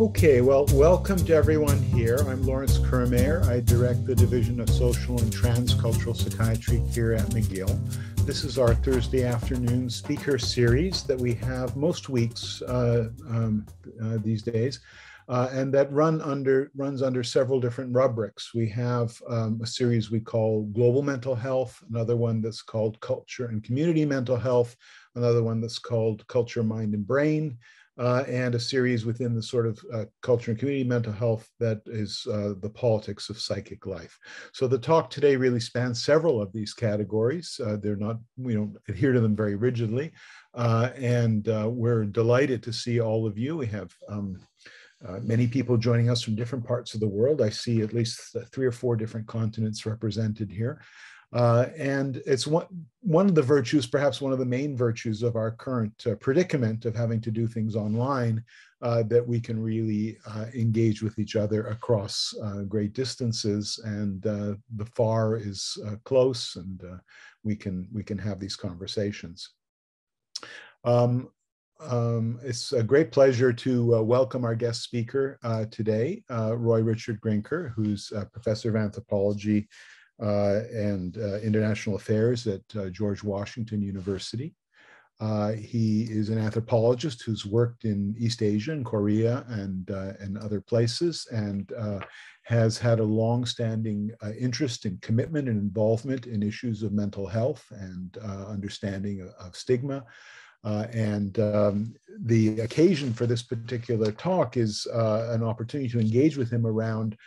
Okay, well, welcome to everyone here. I'm Laurence Kirmayer. I direct the Division of Social and Transcultural Psychiatry here at McGill. This is our Thursday afternoon speaker series that we have most weeks uh, um, uh, these days. Uh, and that run under runs under several different rubrics. We have um, a series we call Global Mental Health, another one that's called Culture and Community Mental Health, another one that's called Culture, Mind, and Brain, uh, and a series within the sort of uh, culture and community mental health that is uh, the politics of psychic life. So the talk today really spans several of these categories. Uh, they're not, we don't adhere to them very rigidly. Uh, and uh, we're delighted to see all of you. We have um, many people joining us from different parts of the world. I see at least three or four different continents represented here. Uh, and it's one, one of the virtues, perhaps one of the main virtues of our current uh, predicament of having to do things online, uh, that we can really uh, engage with each other across uh, great distances. And uh, the far is close, and we can we can have these conversations. Um, um, it's a great pleasure to welcome our guest speaker today, Roy Richard Grinker, who's a professor of anthropology uh, and uh, International Affairs at uh, George Washington University. he is an anthropologist who's worked in East Asia and Korea and, and other places and has had a long-standing uh, interest and commitment and involvement in issues of mental health and uh, understanding of, of stigma. Uh, and um, the occasion for this particular talk is an opportunity to engage with him around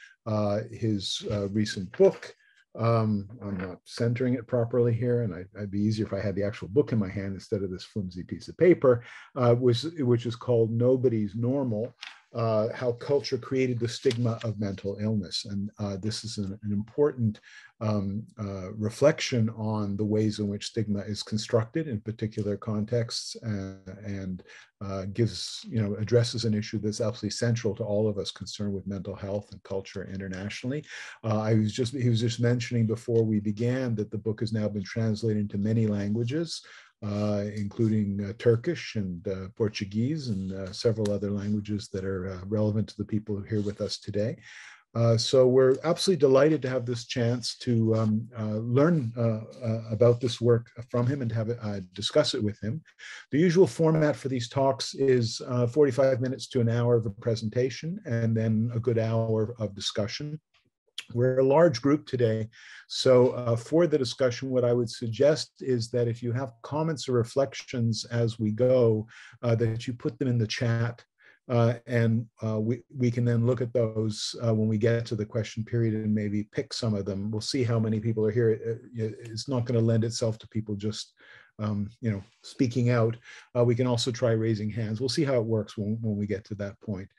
his recent book, um, I'm not centering it properly here, and I, would be easier if I had the actual book in my hand instead of this flimsy piece of paper, uh, which, which is called Nobody's Normal, uh, how culture created the stigma of mental illness. And uh, this is an, an important um, uh, reflection on the ways in which stigma is constructed in particular contexts uh, and uh, gives, you know, addresses an issue that's absolutely central to all of us concerned with mental health and culture internationally. Uh, I was just, he was just mentioning before we began that the book has now been translated into many languages including uh, Turkish and uh, Portuguese and uh, several other languages that are uh, relevant to the people here with us today. Uh, so we're absolutely delighted to have this chance to um, learn about this work from him and have it, discuss it with him. The usual format for these talks is 45 minutes to an hour of a presentation and then a good hour of discussion. We're a large group today. So uh, for the discussion, what I would suggest is that if you have comments or reflections as we go, uh, that you put them in the chat uh, and uh, we, we can then look at those uh, when we get to the question period and maybe pick some of them. We'll see how many people are here. It's not going to lend itself to people just um, you know, speaking out. Uh, we can also try raising hands. We'll see how it works when, when we get to that point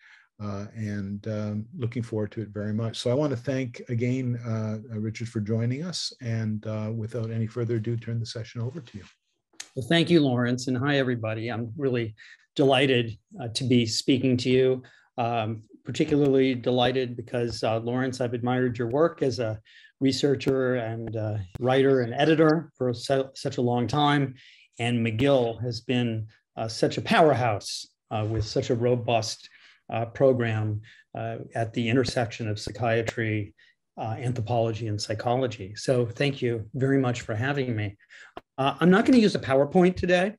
uh, and um, looking forward to it very much. So I want to thank again, uh, uh, Richard, for joining us. And uh, without any further ado, turn the session over to you. Well, thank you, Laurence, and hi, everybody. I'm really delighted uh, to be speaking to you. Um, particularly delighted because uh, Laurence, I've admired your work as a researcher and writer and editor for so, such a long time. And McGill has been such a powerhouse with such a robust uh, program uh, at the intersection of psychiatry, uh, anthropology, and psychology. So thank you very much for having me. Uh, I'm not going to use a PowerPoint today.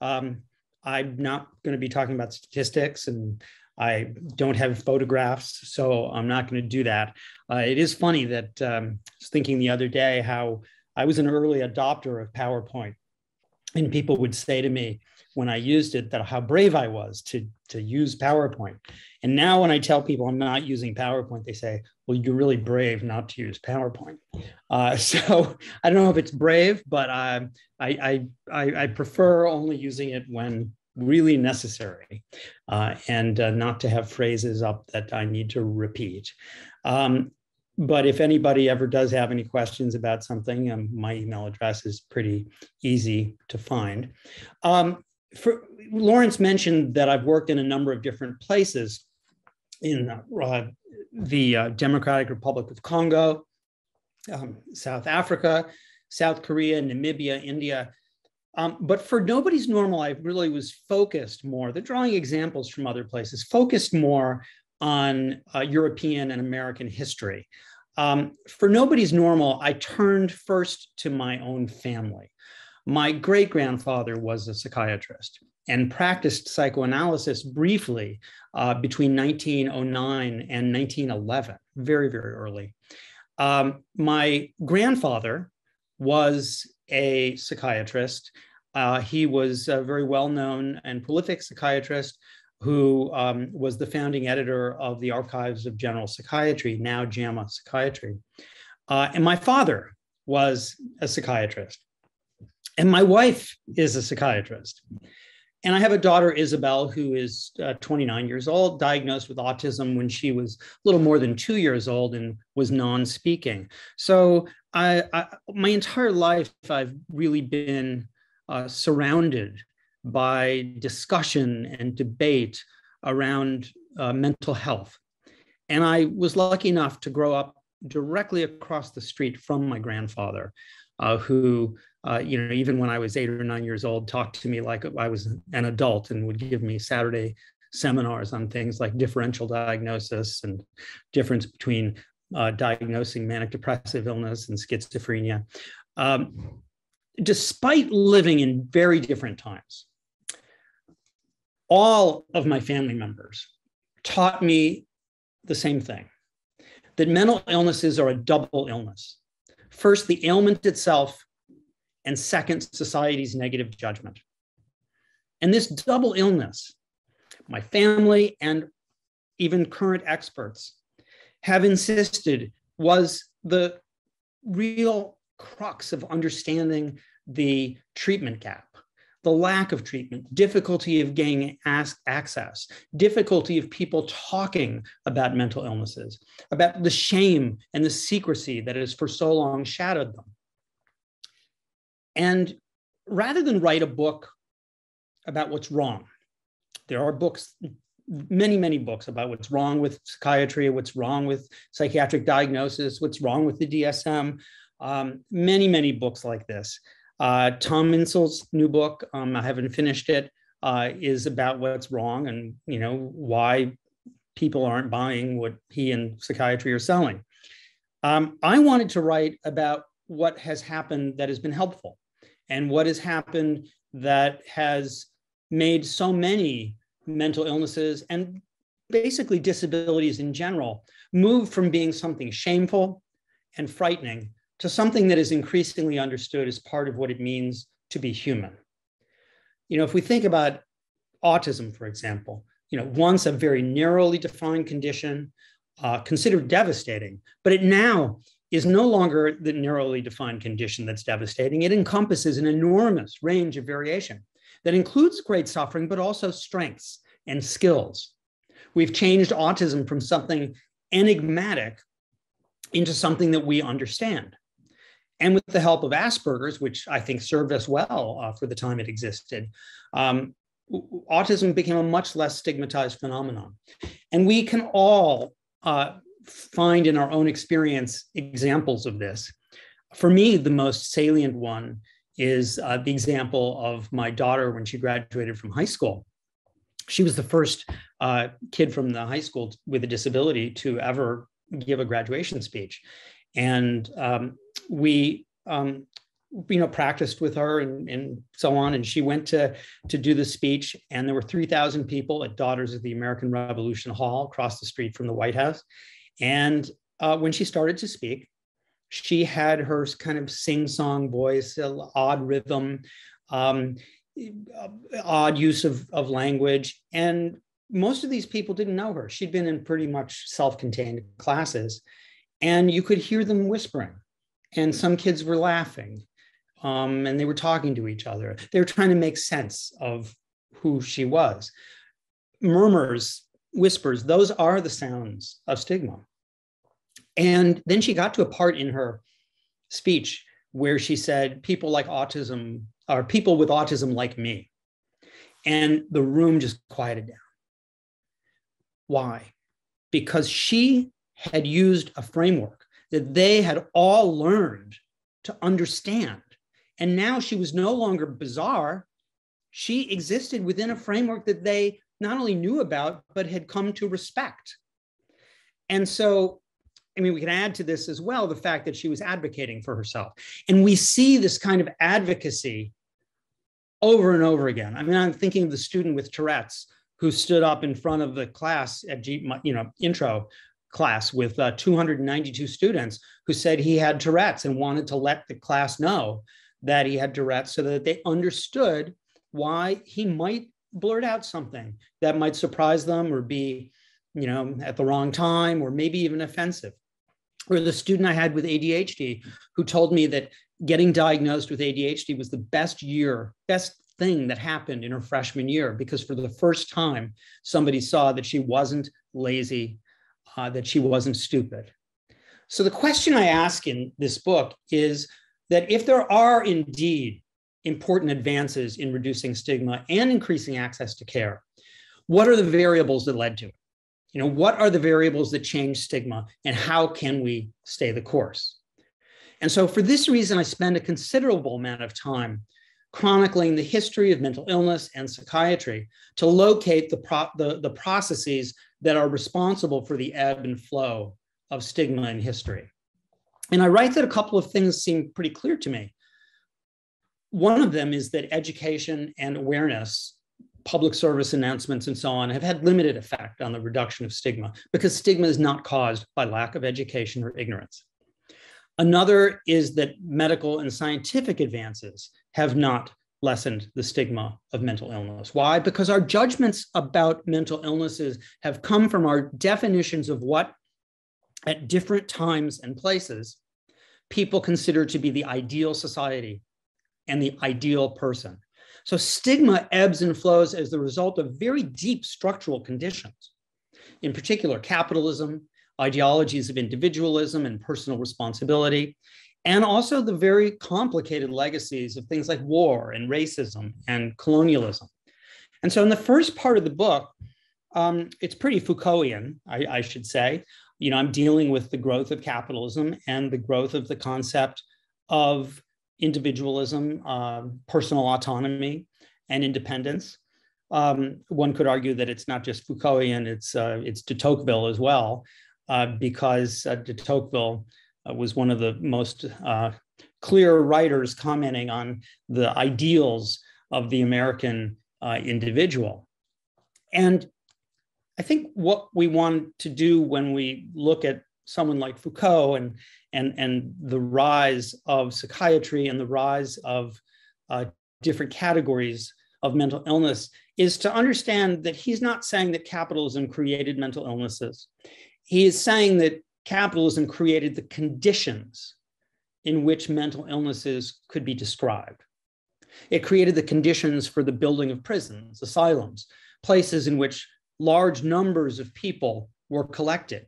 Um, I'm not going to be talking about statistics and I don't have photographs, so I'm not going to do that. Uh, it is funny that um, I was thinking the other day how I was an early adopter of PowerPoint, and people would say to me, when I used it that how brave I was to, to use PowerPoint. And now when I tell people I'm not using PowerPoint, they say, well, you're really brave not to use PowerPoint. Uh, so I don't know if it's brave, but uh, I, I, I, prefer only using it when really necessary uh, and uh, not to have phrases up that I need to repeat. Um, but if anybody ever does have any questions about something, um, my email address is pretty easy to find. Um, for, Laurence mentioned that I've worked in a number of different places in uh, the uh, Democratic Republic of Congo, um, South Africa, South Korea, Namibia, India. Um, but for nobody's normal, I really was focused more. They're drawing examples from other places, focused more on uh, European and American history. Um, for nobody's normal, I turned first to my own family. My great grandfather was a psychiatrist and practiced psychoanalysis briefly uh, between 1909 and 1911, very, very early. Um, my grandfather was a psychiatrist. Uh, he was a very well known and prolific psychiatrist who um, was the founding editor of the Archives of General Psychiatry, now JAMA Psychiatry. Uh, and my father was a psychiatrist. And my wife is a psychiatrist. And I have a daughter, Isabel, who is uh, 29 years old, diagnosed with autism when she was a little more than two years old and was non speaking. So, I, I, my entire life, I've really been uh, surrounded by discussion and debate around uh, mental health. And I was lucky enough to grow up directly across the street from my grandfather, uh, who uh, you know, even when I was eight or nine years old, talked to me like I was an adult and would give me Saturday seminars on things like differential diagnosis and difference between uh, diagnosing manic depressive illness and schizophrenia. Um, despite living in very different times, all of my family members taught me the same thing that mental illnesses are a double illness. First, the ailment itself and second, society's negative judgment. And this double illness, my family and even current experts have insisted was the real crux of understanding the treatment gap the lack of treatment, difficulty of gaining access, difficulty of people talking about mental illnesses, about the shame and the secrecy that has for so long shadowed them. And rather than write a book about what's wrong, there are books, many, many books about what's wrong with psychiatry, what's wrong with psychiatric diagnosis, what's wrong with the DSM, um, many, many books like this. Uh, Tom Insel's new book, um, I haven't finished it, uh, is about what's wrong and you know why people aren't buying what he and psychiatry are selling. Um, I wanted to write about what has happened that has been helpful and what has happened that has made so many mental illnesses and basically disabilities in general move from being something shameful and frightening to something that is increasingly understood as part of what it means to be human. You know, if we think about autism, for example, you know, once a very narrowly defined condition, uh, considered devastating, but it now is no longer the narrowly defined condition that's devastating. It encompasses an enormous range of variation that includes great suffering, but also strengths and skills. We've changed autism from something enigmatic into something that we understand. And with the help of Asperger's, which I think served us well uh, for the time it existed, um, autism became a much less stigmatized phenomenon. And we can all uh, find in our own experience examples of this. For me, the most salient one is uh, the example of my daughter when she graduated from high school. She was the first uh, kid from the high school with a disability to ever give a graduation speech. And um, we, um, you know, practiced with her and, and so on. And she went to, to do the speech, and there were 3,000 people at Daughters of the American Revolution Hall across the street from the White House. And uh, when she started to speak, she had her kind of sing song voice, odd rhythm, um, odd use of, of language. And most of these people didn't know her. She'd been in pretty much self contained classes, and you could hear them whispering. And some kids were laughing, um, and they were talking to each other. They were trying to make sense of who she was. Murmurs whispers, those are the sounds of stigma. And then she got to a part in her speech where she said, People like autism, or people with autism like me. And the room just quieted down. Why? Because she had used a framework that they had all learned to understand And now she was no longer bizarre. She existed within a framework that they not only knew about, but had come to respect. And so, I mean, we can add to this as well the fact that she was advocating for herself. And we see this kind of advocacy over and over again. I mean, I'm thinking of the student with Tourette's who stood up in front of the class at G, you know, intro class with uh, 292 students who said he had Tourette's and wanted to let the class know that he had Tourette's so that they understood why he might blurt out something that might surprise them or be, you know, at the wrong time or maybe even offensive. Or the student I had with ADHD who told me that getting diagnosed with ADHD was the best year, best thing that happened in her freshman year because for the first time somebody saw that she wasn't lazy, uh, that she wasn't stupid. So the question I ask in this book is that if there are indeed important advances in reducing stigma and increasing access to care, what are the variables that led to it? You know, what are the variables that change stigma and how can we stay the course? And so for this reason, I spend a considerable amount of time chronicling the history of mental illness and psychiatry to locate the, pro- the, the processes that are responsible for the ebb and flow of stigma in history. And I write that a couple of things seem pretty clear to me. One of them is that education and awareness, public service announcements, and so on have had limited effect on the reduction of stigma because stigma is not caused by lack of education or ignorance. Another is that medical and scientific advances have not lessened the stigma of mental illness. Why? Because our judgments about mental illnesses have come from our definitions of what, at different times and places, people consider to be the ideal society and the ideal person. So stigma ebbs and flows as the result of very deep structural conditions, in particular, capitalism, ideologies of individualism and personal responsibility, and also the very complicated legacies of things like war and racism and colonialism. And so, in the first part of the book, um, it's pretty Foucaultian, I, I, should say. You know, I'm dealing with the growth of capitalism and the growth of the concept of individualism, uh, personal autonomy, and independence. Um, one could argue that it's not just Foucaultian; it's uh, it's de Tocqueville as well, uh, because uh, de Tocqueville uh, was one of the most uh, clear writers commenting on the ideals of the American individual. And I think what we want to do when we look at someone like Foucault and, and, and the rise of psychiatry and the rise of uh, different categories of mental illness is to understand that he's not saying that capitalism created mental illnesses. He is saying that capitalism created the conditions in which mental illnesses could be described. It created the conditions for the building of prisons, asylums, places in which large numbers of people were collected,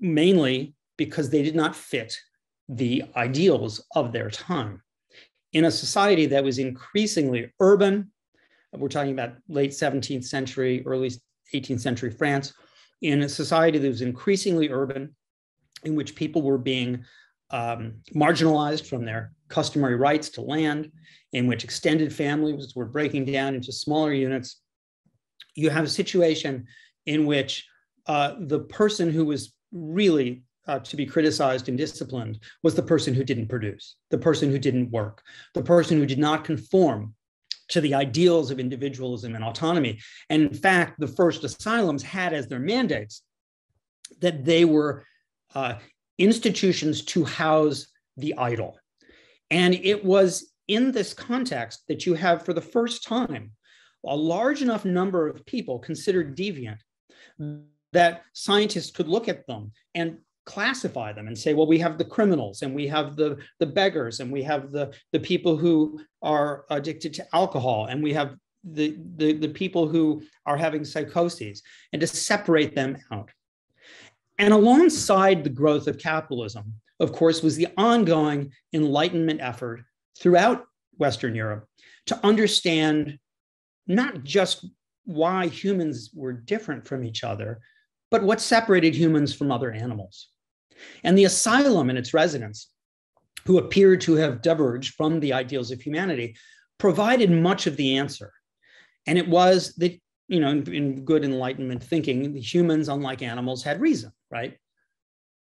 mainly because they did not fit the ideals of their time. In a society that was increasingly urban, we're talking about late 17th century, early 18th century France, in a society that was increasingly urban, in which people were being um, marginalized from their customary rights to land, in which extended families were breaking down into smaller units, you have a situation in which uh, the person who was really uh, to be criticized and disciplined was the person who didn't produce, the person who didn't work, the person who did not conform to the ideals of individualism and autonomy. And in fact, the first asylums had as their mandates that they were uh, institutions to house the idle. And it was in this context that you have, for the first time, a large enough number of people considered deviant that scientists could look at them and classify them and say, well, we have the criminals and we have the, the beggars and we have the, the people who are addicted to alcohol and we have the, the, the people who are having psychoses and to separate them out. And alongside the growth of capitalism, of course, was the ongoing Enlightenment effort throughout Western Europe to understand not just why humans were different from each other, but what separated humans from other animals. And the asylum and its residents who appeared to have diverged from the ideals of humanity, provided much of the answer. And it was that, you know, in, in good Enlightenment thinking, humans, unlike animals, had reason, right?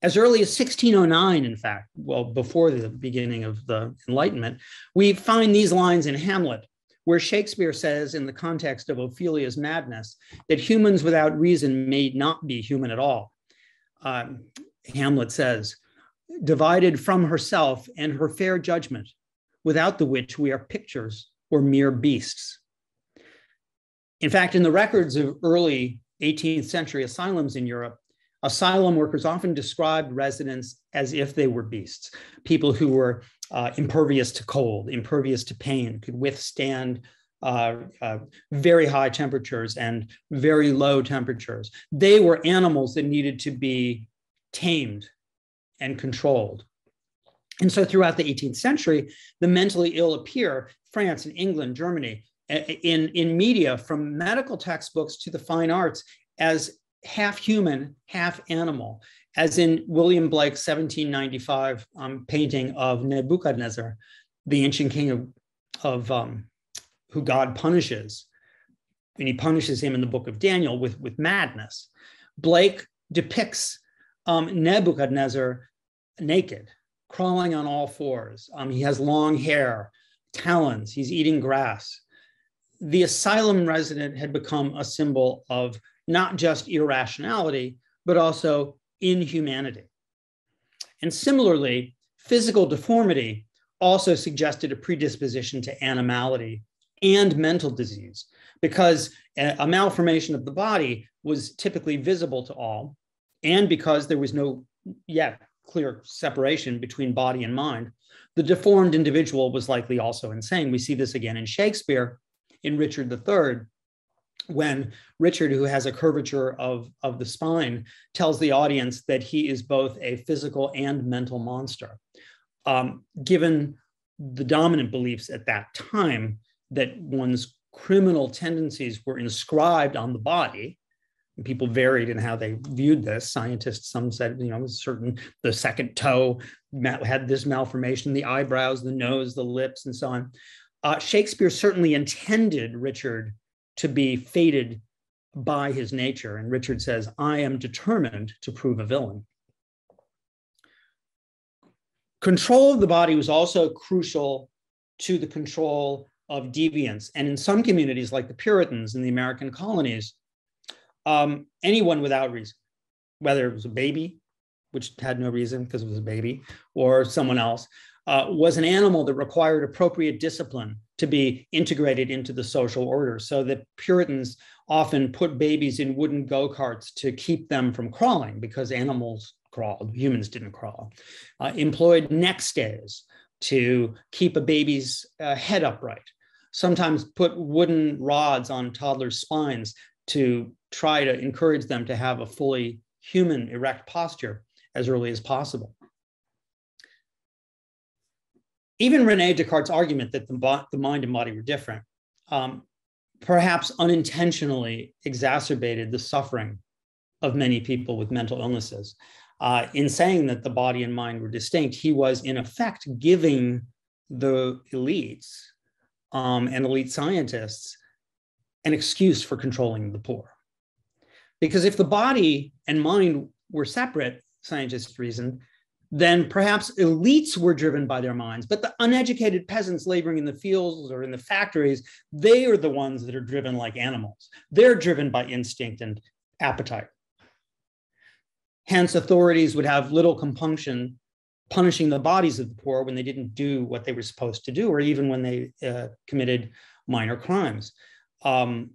As early as 1609, in fact, well, before the beginning of the Enlightenment, we find these lines in Hamlet, where Shakespeare says, in the context of Ophelia's madness, that humans without reason may not be human at all. Um, Hamlet says, divided from herself and her fair judgment, without the which we are pictures or mere beasts. In fact, in the records of early 18th century asylums in Europe, asylum workers often described residents as if they were beasts, people who were uh, impervious to cold, impervious to pain, could withstand uh, uh, very high temperatures and very low temperatures. They were animals that needed to be tamed and controlled. And so throughout the 18th century, the mentally ill appear, France and England, Germany, in, in media, from medical textbooks to the fine arts, as half human, half animal, as in William Blake's 1795 um, painting of Nebuchadnezzar, the ancient king of, of um, who God punishes. And he punishes him in the book of Daniel with, with madness. Blake depicts um, Nebuchadnezzar naked, crawling on all fours. Um, he has long hair, talons, he's eating grass. The asylum resident had become a symbol of not just irrationality, but also inhumanity. And similarly, physical deformity also suggested a predisposition to animality and mental disease because a malformation of the body was typically visible to all and because there was no yet clear separation between body and mind, the deformed individual was likely also insane. We see this again in Shakespeare in Richard III, when Richard, who has a curvature of, of the spine, tells the audience that he is both a physical and mental monster. Um, given the dominant beliefs at that time that one's criminal tendencies were inscribed on the body, people varied in how they viewed this. Scientists, some said, you know, certain the second toe had this malformation, the eyebrows, the nose, the lips, and so on. Uh, Shakespeare certainly intended Richard to be fated by his nature, and Richard says, "I am determined to prove a villain." Control of the body was also crucial to the control of deviance, and in some communities, like the Puritans in the American colonies, um, anyone without reason, whether it was a baby, which had no reason because it was a baby, or someone else, uh, was an animal that required appropriate discipline to be integrated into the social order. So that Puritans often put babies in wooden go karts to keep them from crawling because animals crawled, humans didn't crawl. Uh, employed neck stays to keep a baby's uh, head upright. Sometimes put wooden rods on toddlers' spines to try to encourage them to have a fully human erect posture as early as possible. Even Rene Descartes' argument that the, the mind and body were different um, perhaps unintentionally exacerbated the suffering of many people with mental illnesses. Uh, in saying that the body and mind were distinct, he was in effect giving the elites um, and elite scientists an excuse for controlling the poor. Because if the body and mind were separate, scientists reason, then perhaps elites were driven by their minds, but the uneducated peasants laboring in the fields or in the factories, they are the ones that are driven like animals. They're driven by instinct and appetite. Hence, authorities would have little compunction punishing the bodies of the poor when they didn't do what they were supposed to do, or even when they uh, committed minor crimes. Um,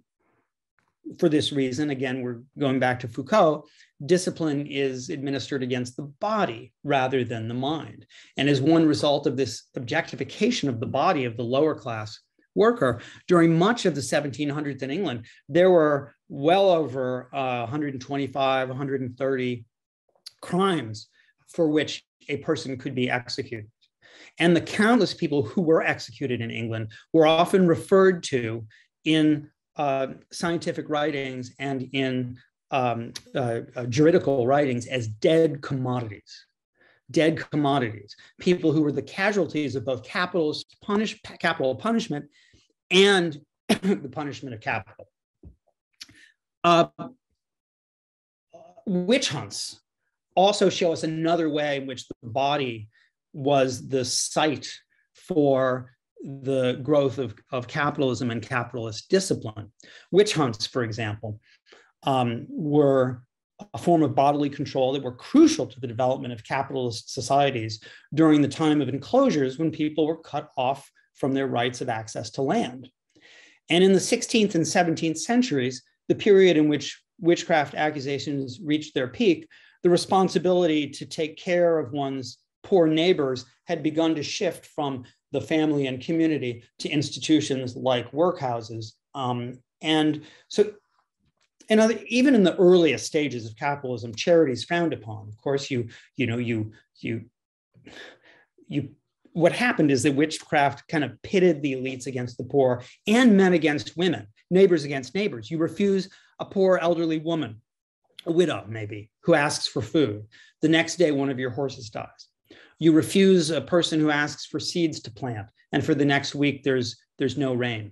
for this reason, again, we're going back to Foucault, discipline is administered against the body rather than the mind. And as one result of this objectification of the body of the lower class worker, during much of the 1700s in England, there were well over uh, 125, 130 crimes for which a person could be executed. And the countless people who were executed in England were often referred to in uh, scientific writings and in um, uh, uh, juridical writings as dead commodities dead commodities, people who were the casualties of both punish, capital punishment and the punishment of capital. Uh, witch hunts also show us another way in which the body was the site for the growth of, of capitalism and capitalist discipline. Witch hunts, for example, um, were a form of bodily control that were crucial to the development of capitalist societies during the time of enclosures when people were cut off from their rights of access to land. And in the 16th and 17th centuries, the period in which witchcraft accusations reached their peak, the responsibility to take care of one's poor neighbors had begun to shift from the family and community to institutions like workhouses. Um, and so, and other, even in the earliest stages of capitalism, charity is frowned upon. Of course, you you know you you you. What happened is that witchcraft kind of pitted the elites against the poor and men against women, neighbors against neighbors. You refuse a poor elderly woman, a widow maybe, who asks for food. The next day, one of your horses dies. You refuse a person who asks for seeds to plant, and for the next week, there's, there's no rain.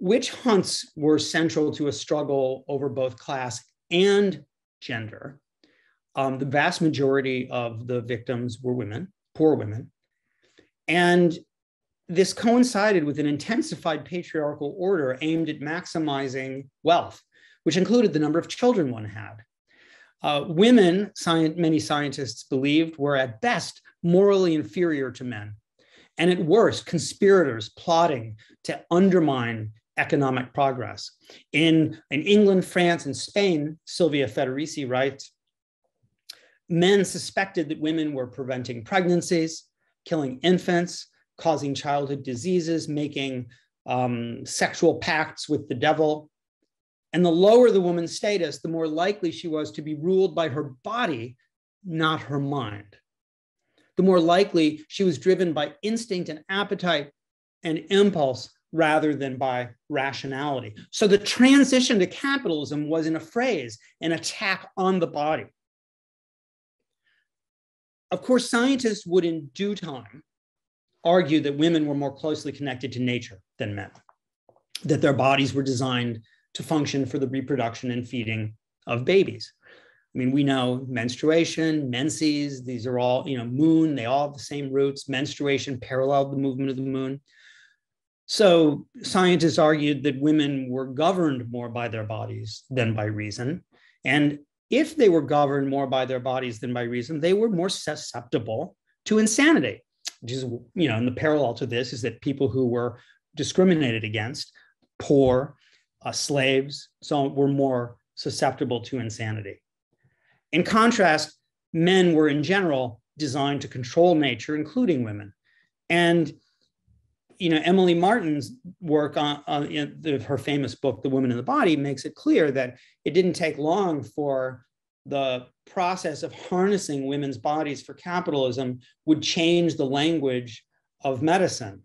Witch hunts were central to a struggle over both class and gender. Um, the vast majority of the victims were women, poor women. And this coincided with an intensified patriarchal order aimed at maximizing wealth, which included the number of children one had. Uh, women, many scientists believed, were at best morally inferior to men, and at worst, conspirators plotting to undermine economic progress. In, in England, France, and Spain, Silvia Federici writes, men suspected that women were preventing pregnancies, killing infants, causing childhood diseases, making um, sexual pacts with the devil. And the lower the woman's status, the more likely she was to be ruled by her body, not her mind. The more likely she was driven by instinct and appetite and impulse rather than by rationality. So the transition to capitalism was, in a phrase, an attack on the body. Of course, scientists would, in due time, argue that women were more closely connected to nature than men, that their bodies were designed to function for the reproduction and feeding of babies. I mean, we know menstruation, menses, these are all, you know, moon, they all have the same roots. Menstruation paralleled the movement of the moon. So scientists argued that women were governed more by their bodies than by reason. And if they were governed more by their bodies than by reason, they were more susceptible to insanity which is, you know, and the parallel to this is that people who were discriminated against, poor, uh, slaves, so were more susceptible to insanity. In contrast, men were in general designed to control nature, including women. And you know, Emily Martin's work on, on the, her famous book, The Woman in the Body, makes it clear that it didn't take long for the process of harnessing women's bodies for capitalism would change the language of medicine.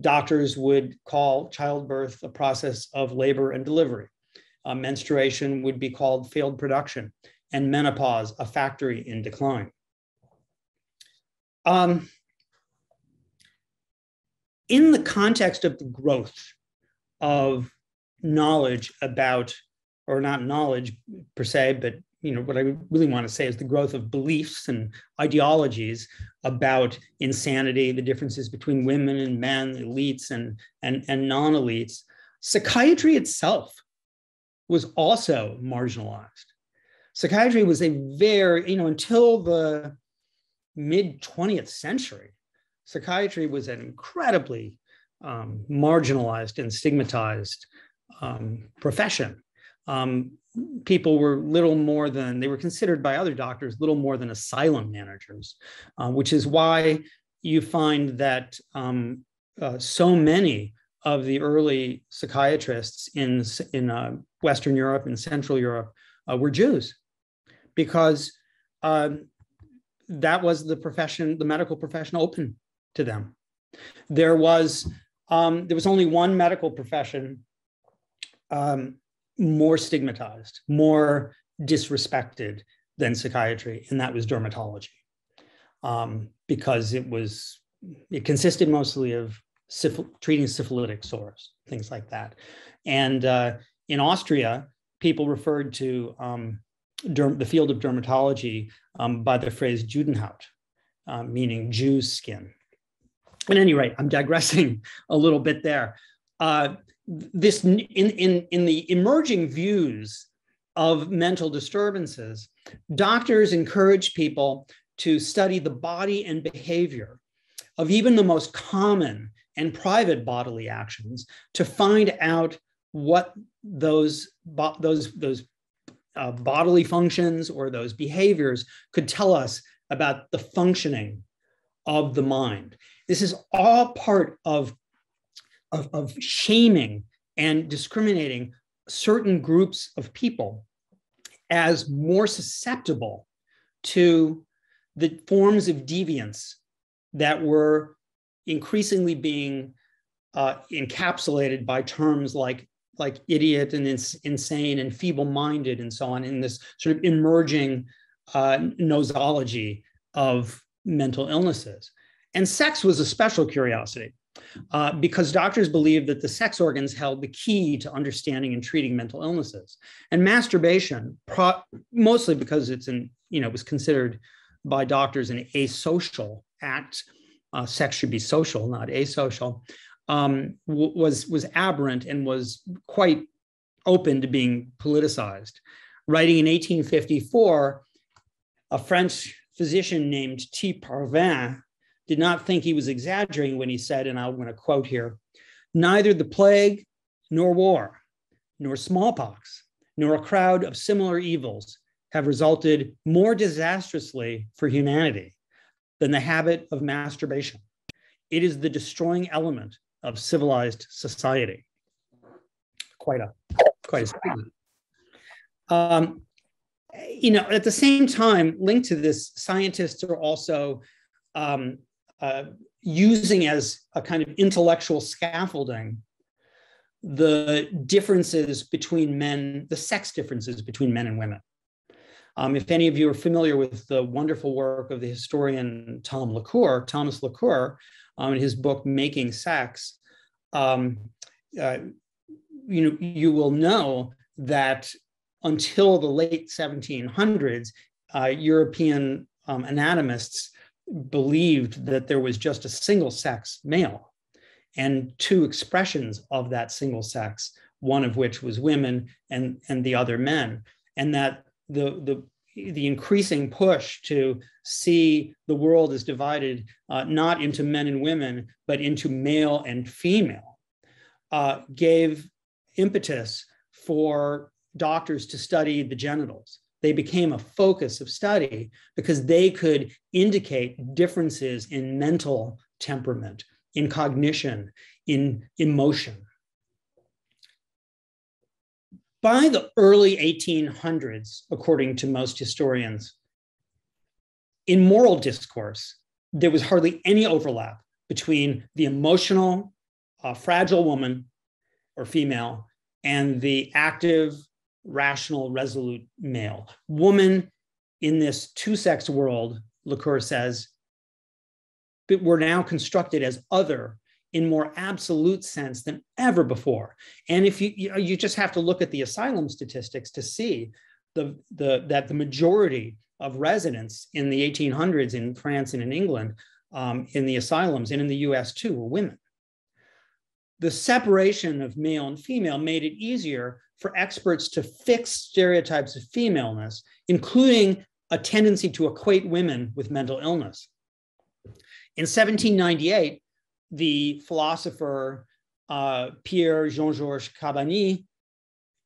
Doctors would call childbirth a process of labor and delivery. Uh, menstruation would be called failed production, and menopause a factory in decline. Um, in the context of the growth of knowledge about, or not knowledge per se, but you know, what I really want to say is the growth of beliefs and ideologies about insanity, the differences between women and men, elites and, and, and non elites. Psychiatry itself was also marginalized. Psychiatry was a very, you know, until the mid 20th century, psychiatry was an incredibly um, marginalized and stigmatized um, profession. Um, people were little more than they were considered by other doctors little more than asylum managers uh, which is why you find that um, uh, so many of the early psychiatrists in in uh, western europe and central europe uh, were jews because um, that was the profession the medical profession open to them. There was um, there was only one medical profession um, more stigmatized, more disrespected than psychiatry, and that was dermatology. um, because it was it consisted mostly of treating syphilitic sores, things like that. And uh, in Austria, people referred to um, derm- the field of dermatology um, by the phrase Judenhaut, uh, meaning Jew's skin. At any rate, I'm digressing a little bit there. Uh, this in, in, in the emerging views of mental disturbances, doctors encourage people to study the body and behavior of even the most common and private bodily actions to find out what those, those, those uh, bodily functions or those behaviors could tell us about the functioning of the mind. This is all part of, of, of shaming and discriminating certain groups of people as more susceptible to the forms of deviance that were increasingly being uh, encapsulated by terms like like idiot and ins- insane and feeble-minded and so on in this sort of emerging uh, nosology of mental illnesses. And sex was a special curiosity uh, because doctors believed that the sex organs held the key to understanding and treating mental illnesses. And masturbation, pro- mostly because it's an you know was considered by doctors an asocial act. Uh, sex should be social, not asocial. Um, w- was was aberrant and was quite open to being politicized. Writing in 1854, a French physician named T. Parvin did not think he was exaggerating when he said, and I'm going to quote here neither the plague, nor war, nor smallpox, nor a crowd of similar evils have resulted more disastrously for humanity than the habit of masturbation. It is the destroying element of civilized society. Quite a quite a statement. Um, you know, at the same time, linked to this, scientists are also um, uh, using as a kind of intellectual scaffolding the differences between men, the sex differences between men and women. Um, if any of you are familiar with the wonderful work of the historian Tom Laqueur, Thomas Laqueur, um, in his book Making Sex, um, uh, you know, you will know that until the late 1700s, uh, European um, anatomists believed that there was just a single sex male and two expressions of that single sex, one of which was women and, and the other men. And that the, the the increasing push to see the world as divided uh, not into men and women, but into male and female, uh, gave impetus for doctors to study the genitals. They became a focus of study because they could indicate differences in mental temperament, in cognition, in emotion. By the early 1800s, according to most historians, in moral discourse, there was hardly any overlap between the emotional, uh, fragile woman or female and the active, rational, resolute male. Woman in this two sex world, Laqueur says, but we're now constructed as other in more absolute sense than ever before. And if you you just have to look at the asylum statistics to see the, the that the majority of residents in the 1800s in France and in England um, in the asylums and in the US too were women. The separation of male and female made it easier for experts to fix stereotypes of femaleness, including a tendency to equate women with mental illness. In 1798, the philosopher uh, Pierre Jean Georges Cabanis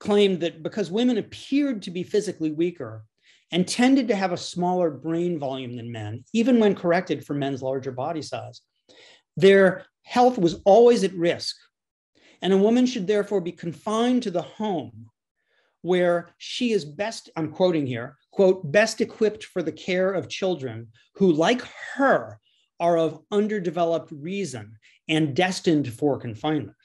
claimed that because women appeared to be physically weaker and tended to have a smaller brain volume than men, even when corrected for men's larger body size, their health was always at risk. And a woman should therefore be confined to the home where she is best, I'm quoting here, quote, best equipped for the care of children who, like her, are of underdeveloped reason and destined for confinement.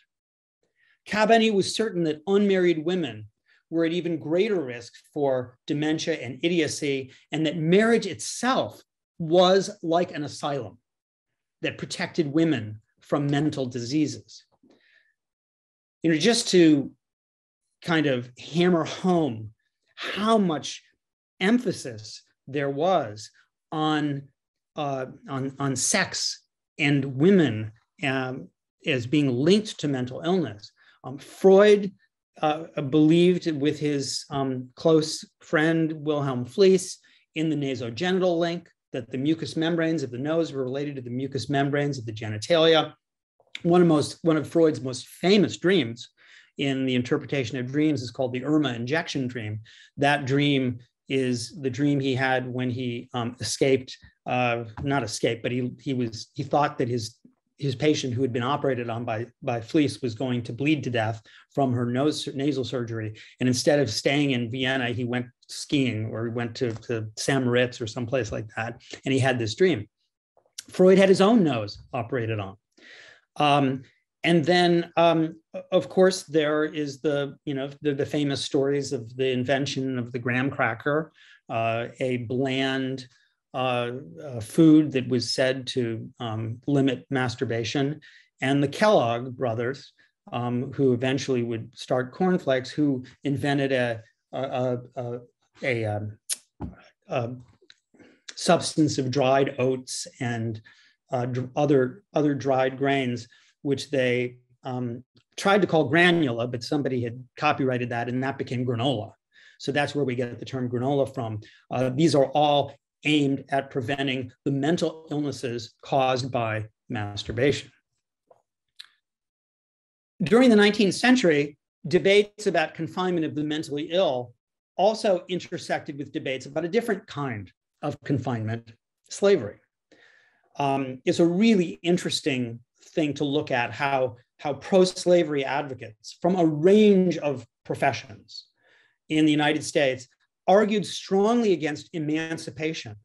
Cabanis was certain that unmarried women were at even greater risk for dementia and idiocy, and that marriage itself was like an asylum that protected women from mental diseases. You know, just to kind of hammer home how much emphasis there was on, uh, on, on sex and women um, as being linked to mental illness. Um, Freud uh, believed with his um, close friend Wilhelm Fliess in the nasogenital link that the mucous membranes of the nose were related to the mucous membranes of the genitalia. One of most one of Freud's most famous dreams in the interpretation of dreams is called the Irma injection dream. That dream is the dream he had when he um, escaped, uh, not escaped, but he he was he thought that his his patient who had been operated on by, by Fliess was going to bleed to death from her nose nasal surgery. And instead of staying in Vienna, he went skiing or he went to, to St. Moritz or someplace like that. And he had this dream. Freud had his own nose operated on. Um, and then, um, of course, there is the, you know, the, the, famous stories of the invention of the graham cracker, uh, a bland, uh, uh, food that was said to um, limit masturbation, and the Kellogg brothers, um, who eventually would start cornflakes, who invented a, a, a, a, um, a substance of dried oats and uh, other, other dried grains, which they um, tried to call granula, but somebody had copyrighted that and that became granola. So that's where we get the term granola from. Uh, these are all aimed at preventing the mental illnesses caused by masturbation. During the 19th century, debates about confinement of the mentally ill also intersected with debates about a different kind of confinement, slavery. Um, it's a really interesting thing to look at how, how pro slavery advocates from a range of professions in the United States argued strongly against emancipation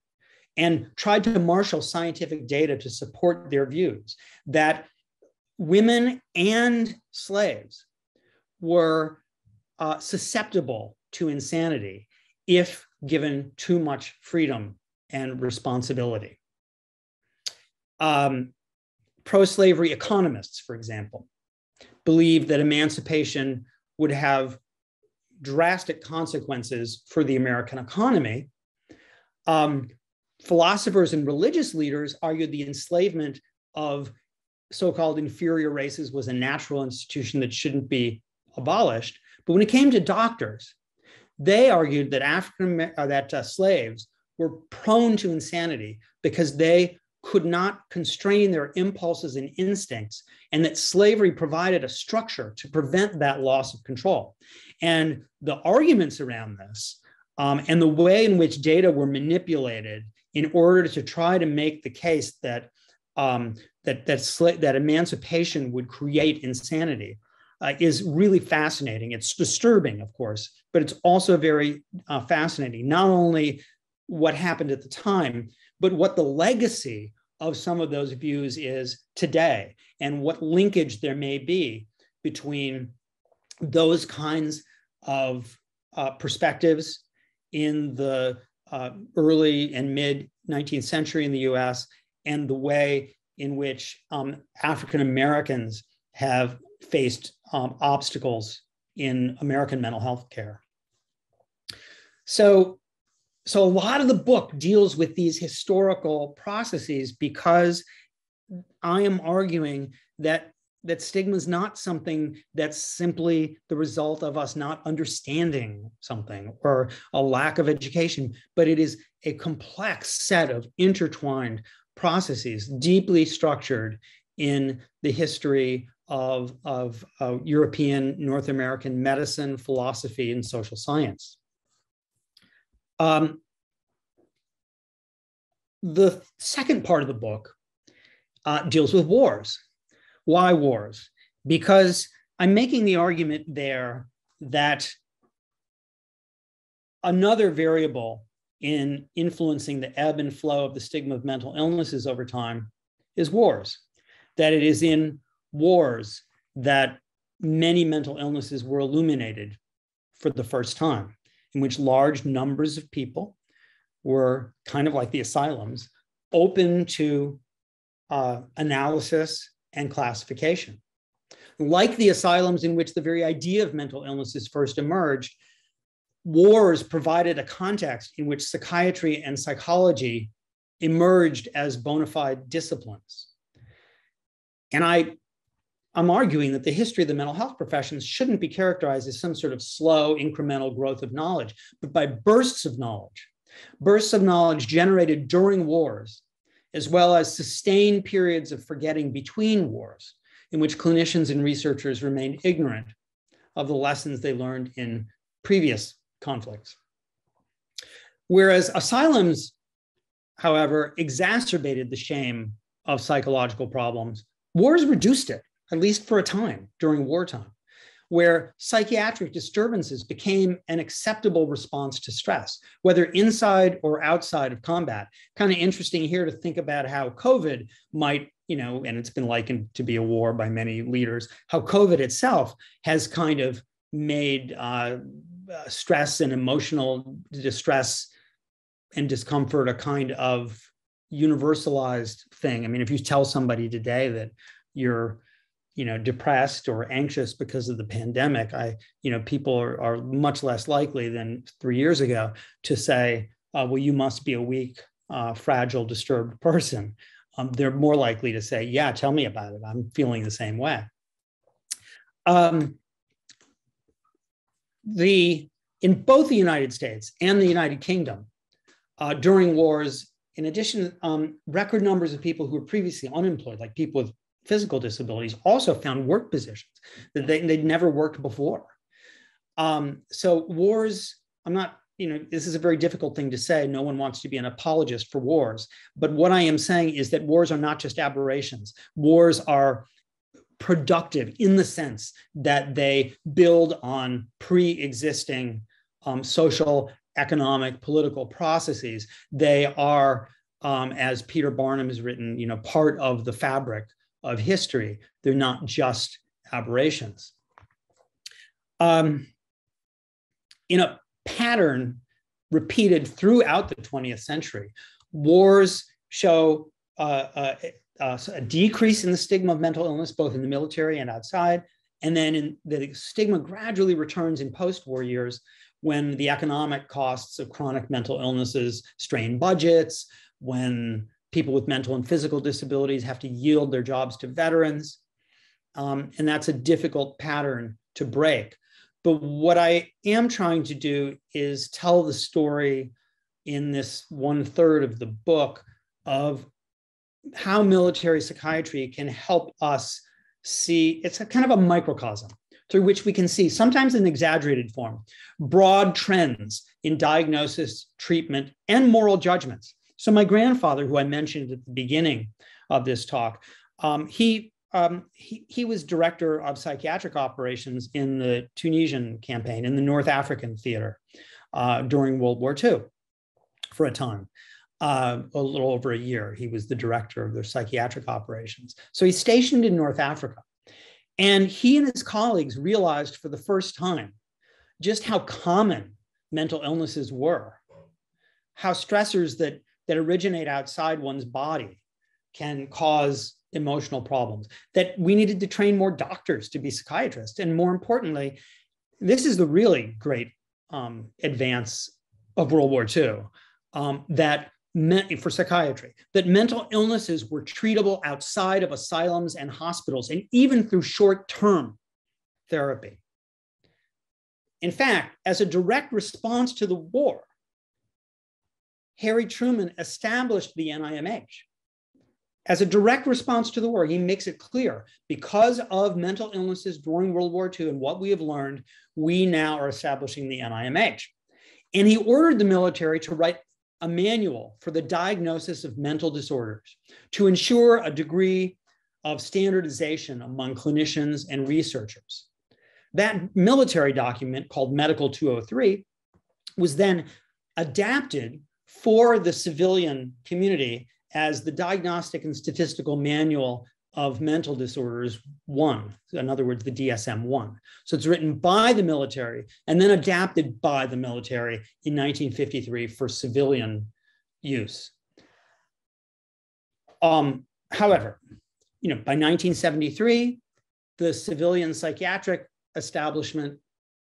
and tried to marshal scientific data to support their views that women and slaves were uh, susceptible to insanity if given too much freedom and responsibility. Um, Pro slavery economists, for example, believe that emancipation would have drastic consequences for the American economy. Um, philosophers and religious leaders argued the enslavement of so-called inferior races was a natural institution that shouldn't be abolished. But when it came to doctors, they argued that African uh, that uh, slaves were prone to insanity because they could not constrain their impulses and instincts, and that slavery provided a structure to prevent that loss of control. And the arguments around this um, and the way in which data were manipulated in order to try to make the case that um, that that, sl- that emancipation would create insanity uh, is really fascinating. It's disturbing, of course, but it's also very uh, fascinating. Not only what happened at the time, but what the legacy of some of those views is today and what linkage there may be between those kinds of uh, perspectives in the uh, early and mid 19th century in the US and the way in which um, African Americans have faced um, obstacles in American mental health care. So, so a lot of the book deals with these historical processes because I am arguing that that stigma is not something that's simply the result of us not understanding something or a lack of education, but it is a complex set of intertwined processes, deeply structured in the history of, of uh, European, North American medicine, philosophy, and social science. Um, the second part of the book uh, deals with wars. Why wars? Because I'm making the argument there that another variable in influencing the ebb and flow of the stigma of mental illnesses over time is wars. That it is in wars that many mental illnesses were illuminated for the first time, in which large numbers of people were kind of like the asylums, open to uh, analysis and classification. Like the asylums in which the very idea of mental illnesses first emerged, wars provided a context in which psychiatry and psychology emerged as bona fide disciplines. And I, I'm arguing that the history of the mental health professions shouldn't be characterized as some sort of slow incremental growth of knowledge, but by bursts of knowledge, bursts of knowledge generated during wars, as well as sustained periods of forgetting between wars, in which clinicians and researchers remained ignorant of the lessons they learned in previous conflicts. Whereas asylums, however, exacerbated the shame of psychological problems, wars reduced it, at least for a time during wartime, where psychiatric disturbances became an acceptable response to stress, whether inside or outside of combat. Kind of interesting here to think about how COVID might you know, and it's been likened to be a war by many leaders, how COVID itself has kind of made uh, stress and emotional distress and discomfort a kind of universalized thing. I mean, if you tell somebody today that you're you know depressed or anxious because of the pandemic i you know people are, are much less likely than three years ago to say uh, well you must be a weak uh, fragile disturbed person. Um, they're more likely to say yeah tell me about it. I'm feeling the same way. Um, the in both the United States and the United Kingdom uh, during wars, in addition, um, record numbers of people who were previously unemployed, like people with physical disabilities, also found work positions that they, they'd never worked before. Um, so wars, I'm not, you know, this is a very difficult thing to say. No one wants to be an apologist for wars. But what I am saying is that wars are not just aberrations. Wars are productive in the sense that they build on pre-existing um, social, economic, political processes. They are, um, as Peter Barham has written, you know, part of the fabric of history. They're not just aberrations. Um, in a pattern repeated throughout the 20th century, wars show uh, uh, uh, a decrease in the stigma of mental illness, both in the military and outside. And then in, the stigma gradually returns in post war years when the economic costs of chronic mental illnesses strain budgets, when people with mental and physical disabilities have to yield their jobs to veterans. Um, and that's a difficult pattern to break. But what I am trying to do is tell the story in this one third of the book of how military psychiatry can help us see it's a kind of a microcosm through which we can see, sometimes in exaggerated form, broad trends in diagnosis, treatment, and moral judgments. So, my grandfather, who I mentioned at the beginning of this talk, um, he, um, he, he was director of psychiatric operations in the Tunisian campaign, in the North African theater uh, during World War II for a time. Uh, a little over a year. He was the director of their psychiatric operations. So he's stationed in North Africa. And he and his colleagues realized for the first time just how common mental illnesses were, how stressors that, that originate outside one's body can cause emotional problems, that we needed to train more doctors to be psychiatrists. And more importantly, this is the really great um, advance of World War II, um, that meant for psychiatry that mental illnesses were treatable outside of asylums and hospitals and even through short term therapy. In fact, as a direct response to the war, Harry Truman established the NIMH. As a direct response to the war, he makes it clear because of mental illnesses during World War II and what we have learned, we now are establishing the NIMH. And he ordered the military to write a manual for the diagnosis of mental disorders to ensure a degree of standardization among clinicians and researchers. That military document called Medical 203 was then adapted for the civilian community as the Diagnostic and Statistical Manual of mental disorders one, in other words, the DSM one. So it's written by the military and then adapted by the military in 1953 for civilian use. Um, however, you know, by 1973, the civilian psychiatric establishment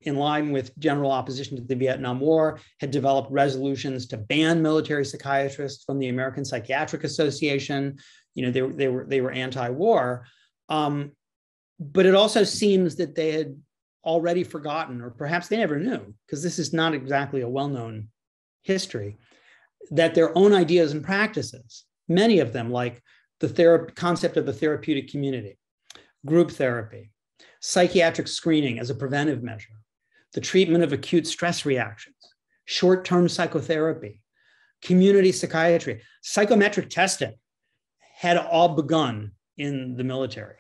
in line with general opposition to the Vietnam War, had developed resolutions to ban military psychiatrists from the American Psychiatric Association. You know, they, they were they were anti-war. Um, but it also seems that they had already forgotten, or perhaps they never knew, because this is not exactly a well-known history, that their own ideas and practices, many of them, like the thera- concept of the therapeutic community, group therapy, psychiatric screening as a preventive measure, the treatment of acute stress reactions, short term psychotherapy, community psychiatry, psychometric testing had all begun in the military.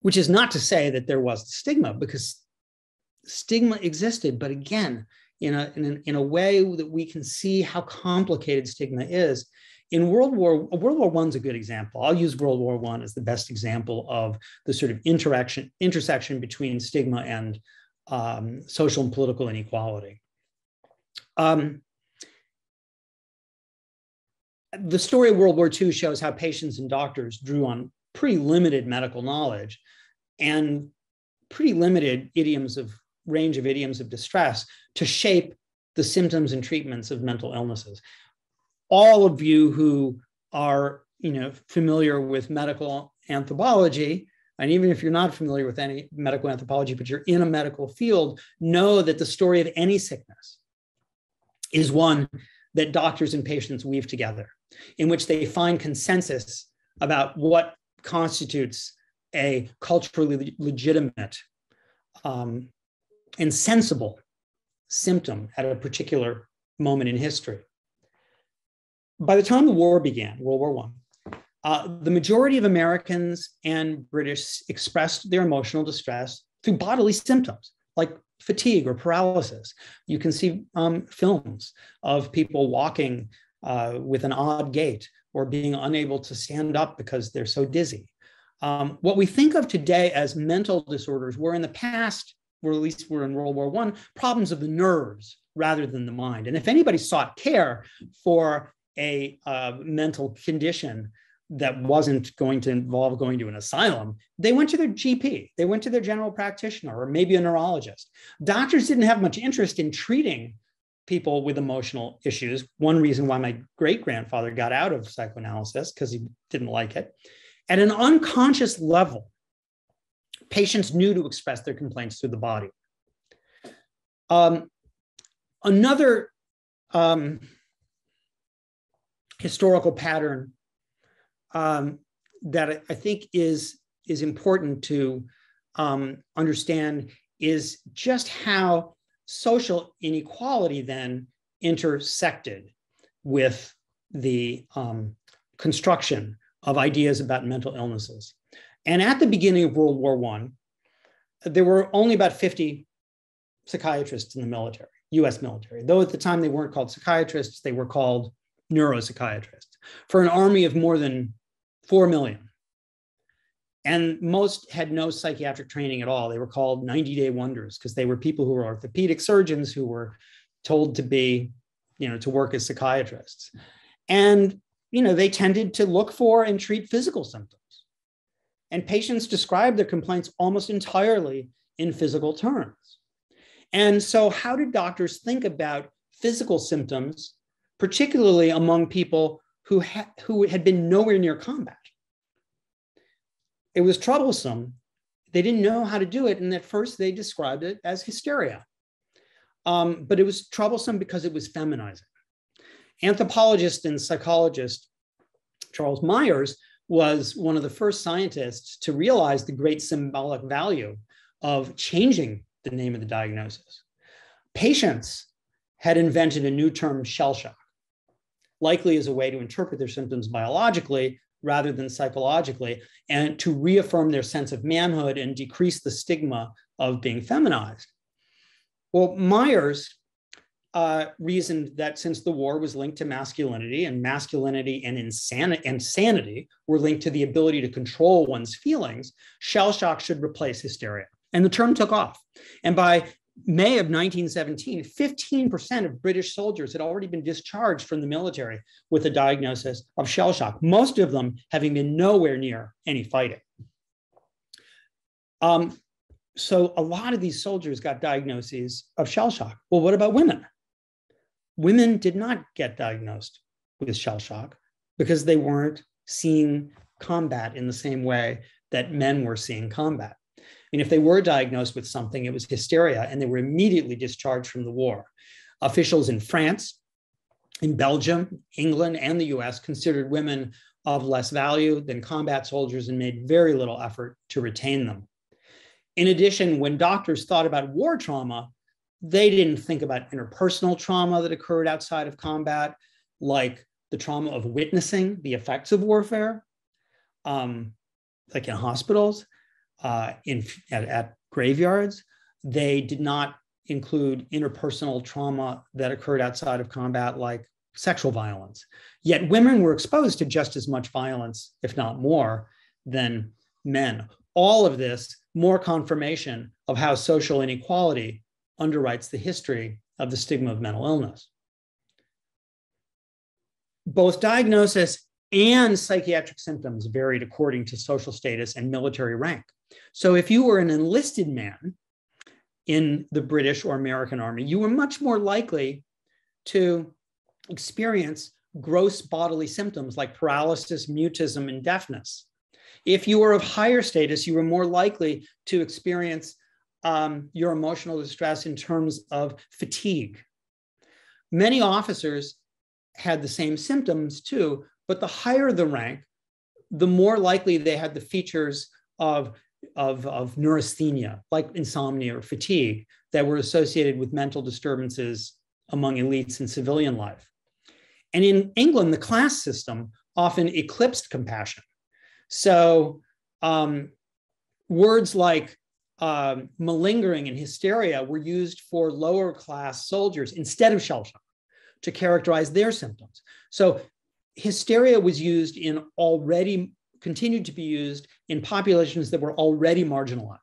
Which is not to say that there was stigma, because stigma existed, but again, in a, in a, in a way that we can see how complicated stigma is in World War, World War One is a good example. I'll use World War One as the best example of the sort of interaction intersection between stigma and um, social and political inequality. Um, the story of World War II shows how patients and doctors drew on pretty limited medical knowledge and pretty limited idioms of range of idioms of distress to shape the symptoms and treatments of mental illnesses all of you who are you know familiar with medical anthropology and even if you're not familiar with any medical anthropology but you're in a medical field know that the story of any sickness is one that doctors and patients weave together in which they find consensus about what constitutes a culturally legitimate um, and sensible symptom at a particular moment in history by the time the war began, World War One, uh, the majority of Americans and British expressed their emotional distress through bodily symptoms like fatigue or paralysis. You can see um, films of people walking uh, with an odd gait or being unable to stand up because they're so dizzy. Um, what we think of today as mental disorders were in the past, or at least were in World War One, problems of the nerves rather than the mind. And if anybody sought care for a uh, mental condition that wasn't going to involve going to an asylum, they went to their GP, they went to their general practitioner, or maybe a neurologist. Doctors didn't have much interest in treating people with emotional issues. One reason why my great grandfather got out of psychoanalysis, because he didn't like it. At an unconscious level, patients knew to express their complaints through the body. Um, another um, historical pattern um, that I think is is important to um, understand is just how social inequality then intersected with the um, construction of ideas about mental illnesses. And at the beginning of World War One, there were only about 50 psychiatrists in the military, US military. Though at the time they weren't called psychiatrists, they were called neuropsychiatrists for an army of more than 4 million. And most had no psychiatric training at all. They were called 90 day wonders because they were people who were orthopedic surgeons who were told to be, you know, to work as psychiatrists. And, you know, they tended to look for and treat physical symptoms. And patients described their complaints almost entirely in physical terms. And so, how did doctors think about physical symptoms particularly among people who, ha- who had been nowhere near combat. It was troublesome. They didn't know how to do it. And at first, they described it as hysteria. Um, but it was troublesome because it was feminizing. Anthropologist and psychologist Charles Myers was one of the first scientists to realize the great symbolic value of changing the name of the diagnosis. Patients had invented a new term, shell shock likely as a way to interpret their symptoms biologically rather than psychologically, and to reaffirm their sense of manhood and decrease the stigma of being feminized. Well, Myers uh, reasoned that since the war was linked to masculinity and masculinity and insanity, insanity were linked to the ability to control one's feelings, shell shock should replace hysteria. And the term took off. And by May of 1917, 15% of British soldiers had already been discharged from the military with a diagnosis of shell shock, most of them having been nowhere near any fighting. Um, so a lot of these soldiers got diagnoses of shell shock. Well, what about women? Women did not get diagnosed with shell shock because they weren't seeing combat in the same way that men were seeing combat. Mean, if they were diagnosed with something, it was hysteria, and they were immediately discharged from the war. Officials in France, in Belgium, England, and the US considered women of less value than combat soldiers and made very little effort to retain them. In addition, when doctors thought about war trauma, they didn't think about interpersonal trauma that occurred outside of combat, like the trauma of witnessing the effects of warfare, um, like in hospitals, uh, in at, at graveyards. They did not include interpersonal trauma that occurred outside of combat, like sexual violence. Yet women were exposed to just as much violence, if not more, than men. All of this, more confirmation of how social inequality underwrites the history of the stigma of mental illness. Both diagnosis and psychiatric symptoms varied according to social status and military rank. So if you were an enlisted man in the British or American Army, you were much more likely to experience gross bodily symptoms like paralysis, mutism, and deafness. If you were of higher status, you were more likely to experience um, your emotional distress in terms of fatigue. Many officers had the same symptoms too, but the higher the rank, the more likely they had the features of, of, of neurasthenia, like insomnia or fatigue, that were associated with mental disturbances among elites in civilian life. And in England, the class system often eclipsed compassion. So um, words like um, malingering and hysteria were used for lower class soldiers instead of shell shock to characterize their symptoms. So hysteria was used in already continued to be used in populations that were already marginalized,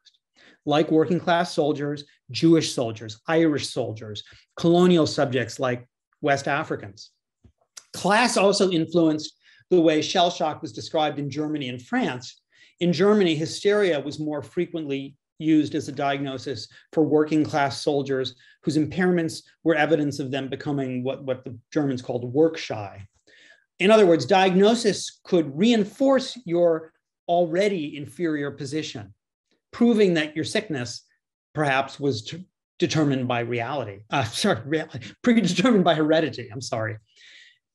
like working class soldiers, Jewish soldiers, Irish soldiers, colonial subjects like West Africans. Class also influenced the way shell shock was described in Germany and France. In Germany, hysteria was more frequently used as a diagnosis for working class soldiers whose impairments were evidence of them becoming what, what the Germans called work shy. In other words, diagnosis could reinforce your already inferior position, proving that your sickness perhaps was t- determined by reality. Uh, sorry, reality, predetermined by heredity. I'm sorry.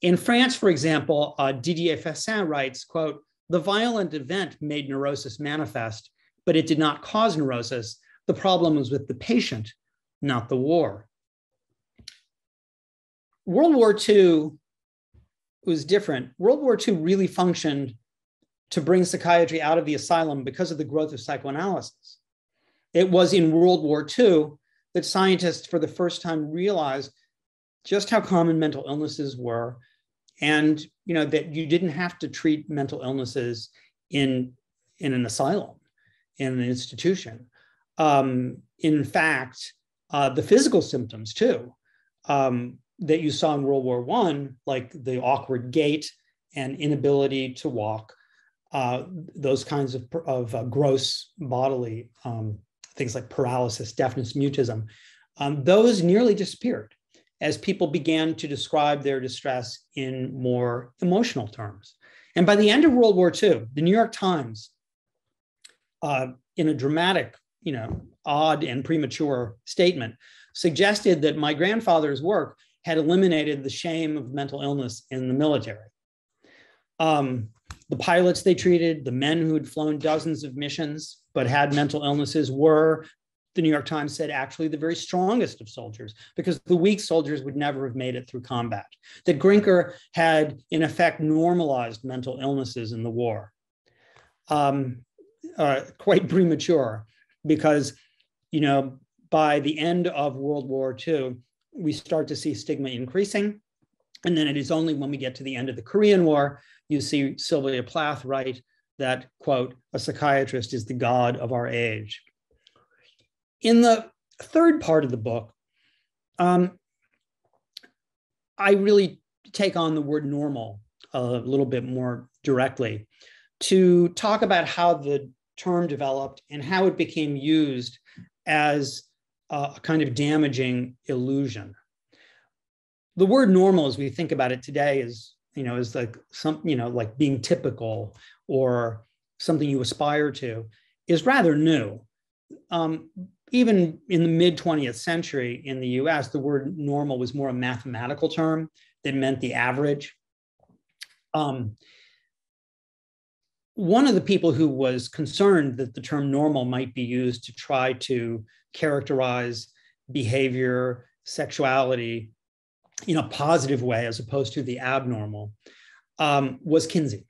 In France, for example, uh, Didier Fassin writes, quote, the violent event made neurosis manifest, but it did not cause neurosis. The problem was with the patient, not the war. World War II was different. World War II really functioned to bring psychiatry out of the asylum because of the growth of psychoanalysis. It was in World War II that scientists, for the first time, realized just how common mental illnesses were and you know that you didn't have to treat mental illnesses in in an asylum in an institution um, in fact uh, the physical symptoms too um, that you saw in world war one like the awkward gait and inability to walk uh, those kinds of, of uh, gross bodily um, things like paralysis deafness mutism um, those nearly disappeared as people began to describe their distress in more emotional terms. And by the end of World War II, the New York Times, uh, in a dramatic, you know, odd and premature statement, suggested that my grandfather's work had eliminated the shame of mental illness in the military. Um, the pilots they treated, the men who had flown dozens of missions but had mental illnesses were the New York Times said, actually the very strongest of soldiers, because the weak soldiers would never have made it through combat. That Grinker had, in effect, normalized mental illnesses in the war. Um, uh, quite premature, because, you know, by the end of World War II, we start to see stigma increasing. And then it is only when we get to the end of the Korean War, you see Sylvia Plath write that, quote, a psychiatrist is the god of our age in the third part of the book, um, I really take on the word normal a little bit more directly to talk about how the term developed and how it became used as a kind of damaging illusion. The word normal, as we think about it today, is you know is like some you know like being typical or something you aspire to, is rather new. Um, even in the mid 20th century in the US, the word normal was more a mathematical term that meant the average. Um, one of the people who was concerned that the term normal might be used to try to characterize behavior, sexuality in a positive way as opposed to the abnormal um, was Kinsey.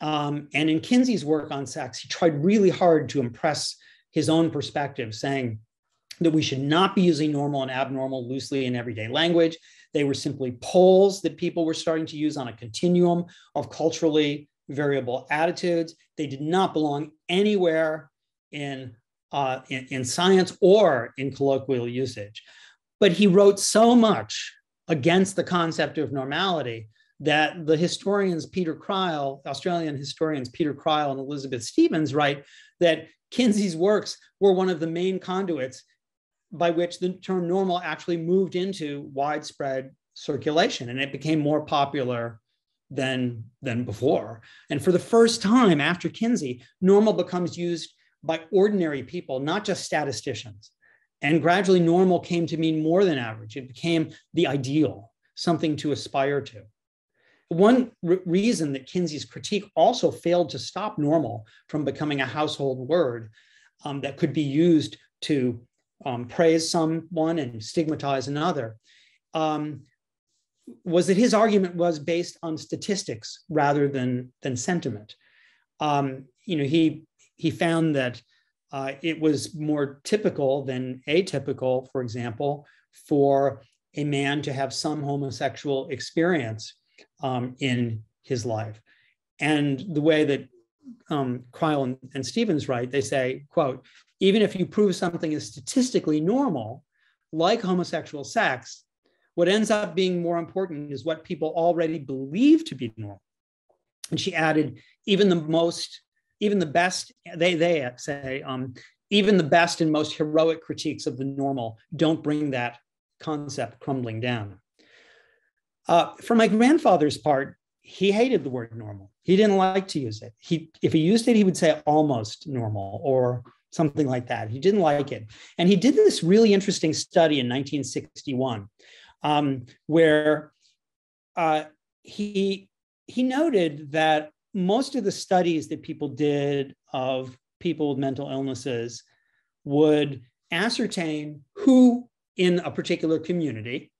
Um, and in Kinsey's work on sex, he tried really hard to impress his own perspective, saying that we should not be using normal and abnormal loosely in everyday language. They were simply poles that people were starting to use on a continuum of culturally variable attitudes. They did not belong anywhere in, uh, in, in science or in colloquial usage. But he wrote so much against the concept of normality that the historians Peter Cryle, Australian historians Peter Cryle and Elizabeth Stephens write that Kinsey's works were one of the main conduits by which the term normal actually moved into widespread circulation and it became more popular than, than before. And for the first time after Kinsey, normal becomes used by ordinary people, not just statisticians. And gradually, normal came to mean more than average. It became the ideal, something to aspire to. One re- reason that Kinsey's critique also failed to stop normal from becoming a household word um, that could be used to um, praise someone and stigmatize another um, was that his argument was based on statistics rather than, than sentiment. Um, you know, he, he found that uh, it was more typical than atypical, for example, for a man to have some homosexual experience um, in his life. And the way that um, Cryle and, and Stephens write, they say, quote, even if you prove something is statistically normal, like homosexual sex, what ends up being more important is what people already believe to be normal. And she added, even the most, even the best, they, they say, um, even the best and most heroic critiques of the normal don't bring that concept crumbling down. Uh, for my grandfather's part, he hated the word normal. He didn't like to use it. He, if he used it, he would say almost normal or something like that. He didn't like it. And he did this really interesting study in 1961 um, where uh, he, he noted that most of the studies that people did of people with mental illnesses would ascertain who in a particular community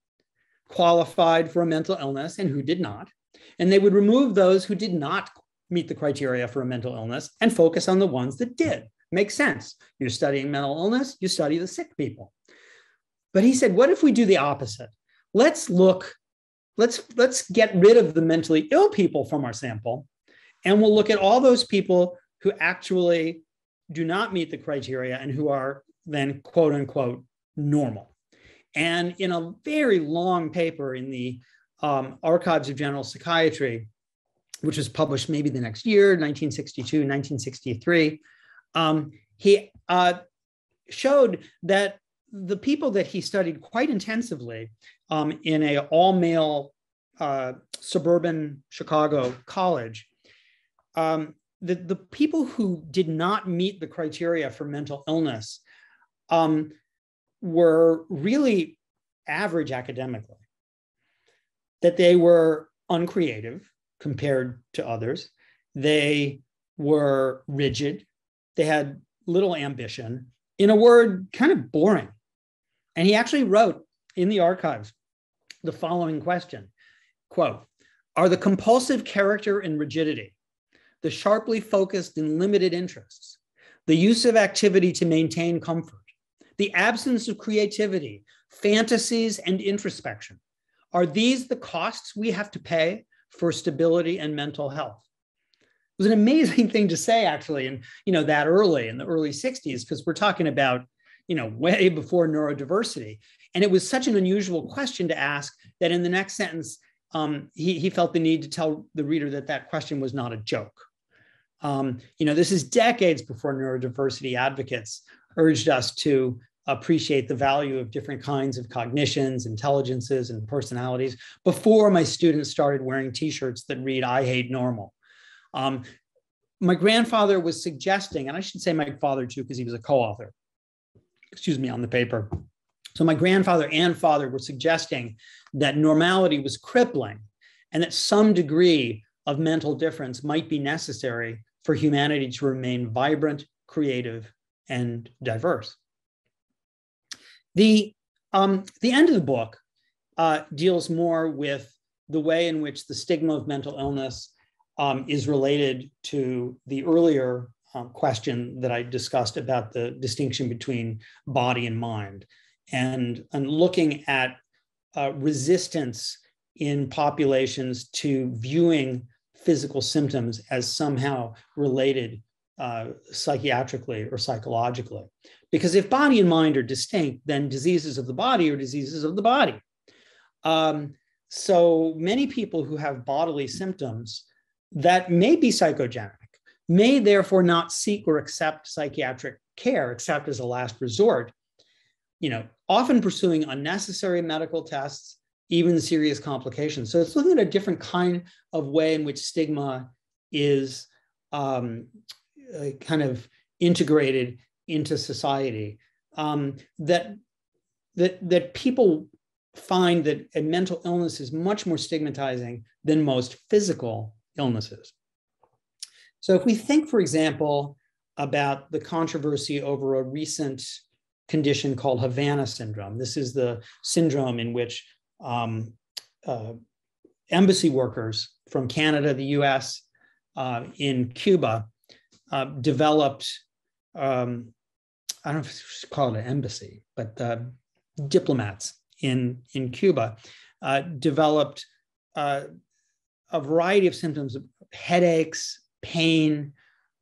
qualified for a mental illness and who did not. And they would remove those who did not meet the criteria for a mental illness and focus on the ones that did. Makes sense. You're studying mental illness, you study the sick people. But he said, what if we do the opposite? Let's look, let's let's get rid of the mentally ill people from our sample, and we'll look at all those people who actually do not meet the criteria and who are then quote unquote normal. And in a very long paper in the um, Archives of General Psychiatry, which was published maybe the next year, 1962, 1963, um, he uh, showed that the people that he studied quite intensively um, in a all-male uh, suburban Chicago college, um, the, the people who did not meet the criteria for mental illness um, were really average academically, that they were uncreative compared to others. They were rigid. They had little ambition. In a word, kind of boring. And he actually wrote in the archives the following question quote, Are the compulsive character and rigidity, the sharply focused and limited interests, the use of activity to maintain comfort, the absence of creativity, fantasies, and introspection. Are these the costs we have to pay for stability and mental health? It was an amazing thing to say, actually, and you know that early in the early '60s, because we're talking about you know, way before neurodiversity. And it was such an unusual question to ask that in the next sentence, um, he, he felt the need to tell the reader that that question was not a joke. Um, you know, this is decades before neurodiversity advocates urged us to appreciate the value of different kinds of cognitions, intelligences, and personalities before my students started wearing t-shirts that read, I hate normal. Um, my grandfather was suggesting, and I should say my father too, because he was a co-author, excuse me, on the paper. So my grandfather and father were suggesting that normality was crippling and that some degree of mental difference might be necessary for humanity to remain vibrant, creative, and diverse. The, um, the end of the book uh, deals more with the way in which the stigma of mental illness um, is related to the earlier um, question that I discussed about the distinction between body and mind, and, and looking at uh, resistance in populations to viewing physical symptoms as somehow related uh, psychiatrically or psychologically. Because if body and mind are distinct, then diseases of the body are diseases of the body. Um, so many people who have bodily symptoms that may be psychogenic may therefore not seek or accept psychiatric care except as a last resort you know often pursuing unnecessary medical tests even serious complications so it's looking at a different kind of way in which stigma is um, uh, kind of integrated into society um, that that that people find that a mental illness is much more stigmatizing than most physical illnesses. So if we think, for example, about the controversy over a recent condition called Havana syndrome, this is the syndrome in which um, uh, embassy workers from Canada, the US, uh, in Cuba uh, developed, um, I don't know if you call it an embassy, but uh, diplomats in, in Cuba uh, developed uh, a variety of symptoms of headaches, pain,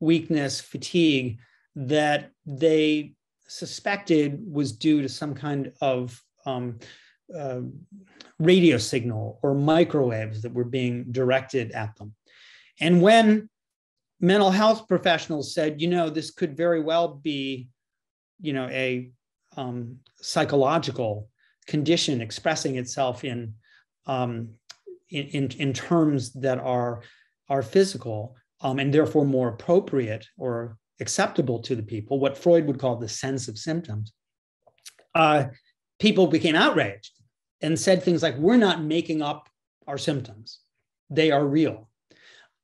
weakness, fatigue that they suspected was due to some kind of um, uh, radio signal or microwaves that were being directed at them. And when mental health professionals said, you know, this could very well be, you know, a um, psychological condition expressing itself in um, in, in, in terms that are, are physical um, and therefore more appropriate or acceptable to the people, what Freud would call the sense of symptoms, uh, people became outraged and said things like, We're not making up our symptoms, they are real.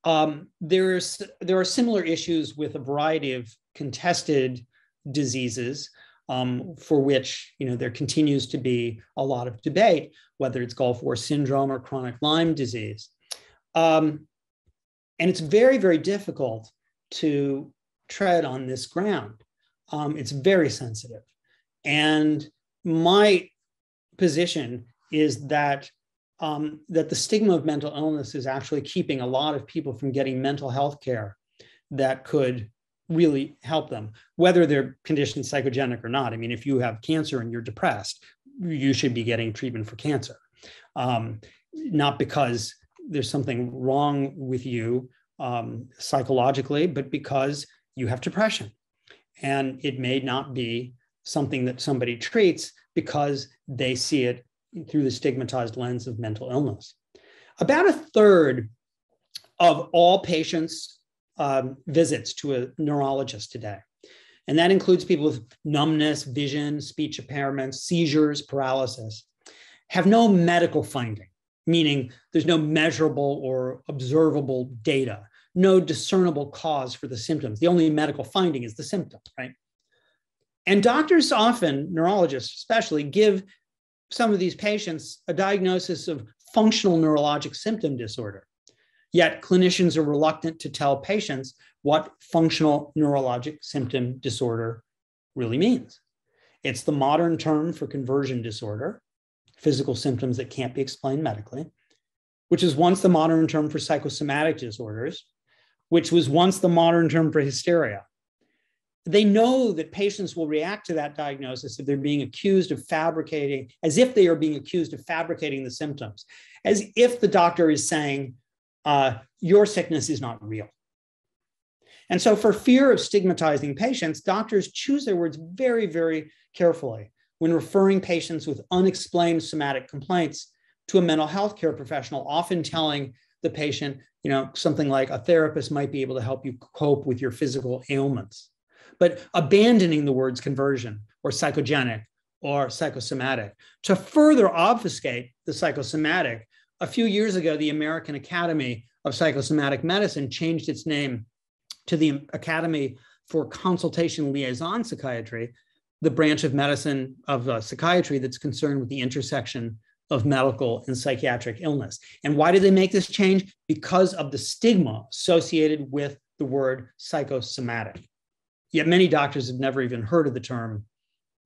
Um, there's, there are similar issues with a variety of contested diseases um, for which you know there continues to be a lot of debate, whether it's Gulf War syndrome or chronic Lyme disease. Um, and it's very, very difficult to tread on this ground. Um, it's very sensitive. And my position is that um, that the stigma of mental illness is actually keeping a lot of people from getting mental health care that could really help them, whether their condition is psychogenic or not. I mean, if you have cancer and you're depressed, you should be getting treatment for cancer, um, not because there's something wrong with you um, psychologically, but because you have depression. And it may not be something that somebody treats because they see it through the stigmatized lens of mental illness. About a third of all patients um, visits to a neurologist today. And that includes people with numbness, vision, speech impairments, seizures, paralysis, have no medical finding, meaning there's no measurable or observable data, no discernible cause for the symptoms. The only medical finding is the symptom, right? And doctors often, neurologists especially, give some of these patients a diagnosis of functional neurologic symptom disorder. Yet clinicians are reluctant to tell patients what functional neurologic symptom disorder really means. It's the modern term for conversion disorder, physical symptoms that can't be explained medically, which is once the modern term for psychosomatic disorders, which was once the modern term for hysteria. they know that patients will react to that diagnosis if they're being accused of fabricating, as if they are being accused of fabricating the symptoms, as if the doctor is saying, uh, Your sickness is not real. And so, for fear of stigmatizing patients, doctors choose their words very, very carefully when referring patients with unexplained somatic complaints to a mental health care professional, often telling the patient, you know, something like a therapist might be able to help you cope with your physical ailments but abandoning the words conversion or psychogenic or psychosomatic. To further obfuscate the psychosomatic, a few years ago, the American Academy of Psychosomatic Medicine changed its name to the Academy for Consultation Liaison Psychiatry, the branch of medicine of uh, psychiatry that's concerned with the intersection of medical and psychiatric illness. And why did they make this change? Because of the stigma associated with the word psychosomatic. Yet many doctors have never even heard of the term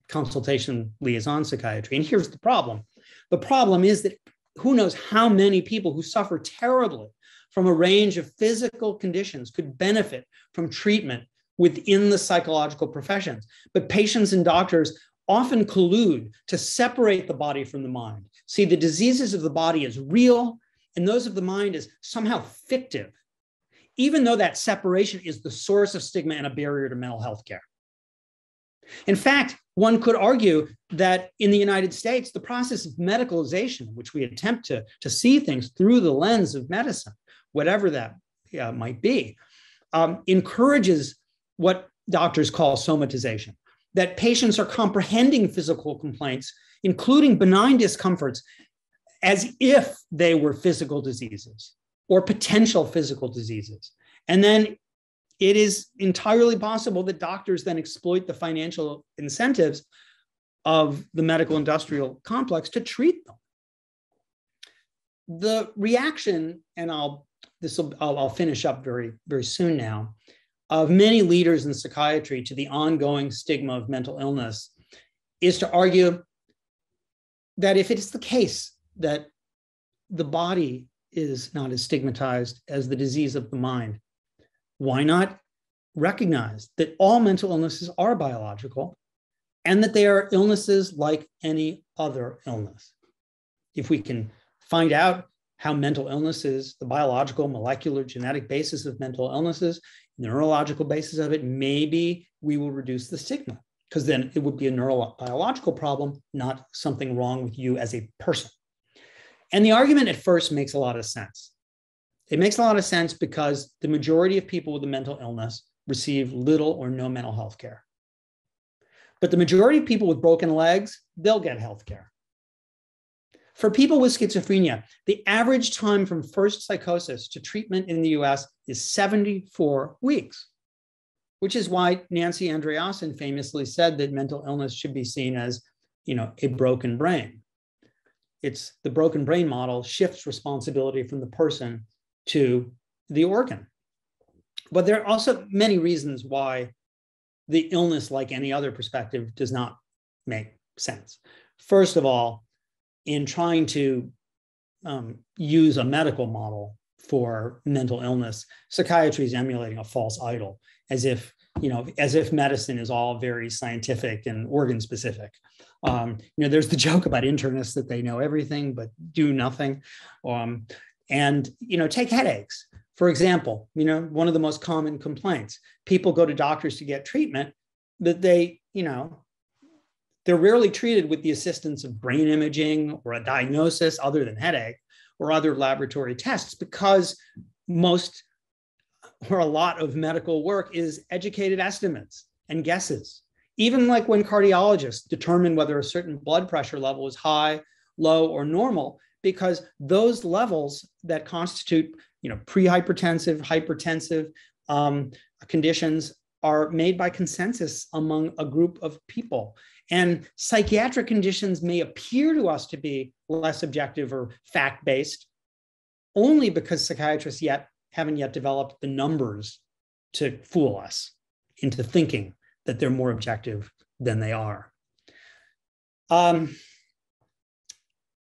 consultation liaison psychiatry. And here's the problem the problem is that who knows how many people who suffer terribly from a range of physical conditions could benefit from treatment within the psychological professions. But patients and doctors often collude to separate the body from the mind, see the diseases of the body as real and those of the mind as somehow fictive even though that separation is the source of stigma and a barrier to mental health care. In fact, one could argue that in the United States, the process of medicalization, which we attempt to, to see things through the lens of medicine, whatever that uh, might be, um, encourages what doctors call somatization, that patients are comprehending physical complaints, including benign discomforts, as if they were physical diseases or potential physical diseases. And then it is entirely possible that doctors then exploit the financial incentives of the medical industrial complex to treat them. The reaction, and I'll this will I'll, I'll finish up very very soon now, of many leaders in psychiatry to the ongoing stigma of mental illness is to argue that if it is the case that the body is not as stigmatized as the disease of the mind. Why not recognize that all mental illnesses are biological and that they are illnesses like any other illness? If we can find out how mental illnesses, the biological, molecular, genetic basis of mental illnesses, neurological basis of it, maybe we will reduce the stigma because then it would be a neurobiological problem, not something wrong with you as a person. And the argument at first makes a lot of sense. It makes a lot of sense because the majority of people with a mental illness receive little or no mental health care. But the majority of people with broken legs, they'll get health care. For people with schizophrenia, the average time from first psychosis to treatment in the US is 74 weeks, which is why Nancy Andreasen famously said that mental illness should be seen as, you know, a broken brain it's the broken brain model shifts responsibility from the person to the organ. But there are also many reasons why the illness, like any other perspective, does not make sense. First of all, in trying to um, use a medical model for mental illness, psychiatry is emulating a false idol, as if you know, as if medicine is all very scientific and organ specific. Um, you know, there's the joke about internists that they know everything but do nothing. Um, and, you know, take headaches. For example, you know, one of the most common complaints people go to doctors to get treatment that they, you know, they're rarely treated with the assistance of brain imaging or a diagnosis other than headache or other laboratory tests because most or a lot of medical work is educated estimates and guesses even like when cardiologists determine whether a certain blood pressure level is high, low, or normal, because those levels that constitute, you know, pre-hypertensive, hypertensive um, conditions are made by consensus among a group of people. And psychiatric conditions may appear to us to be less objective or fact-based, only because psychiatrists yet haven't yet developed the numbers to fool us into thinking that they're more objective than they are. Um,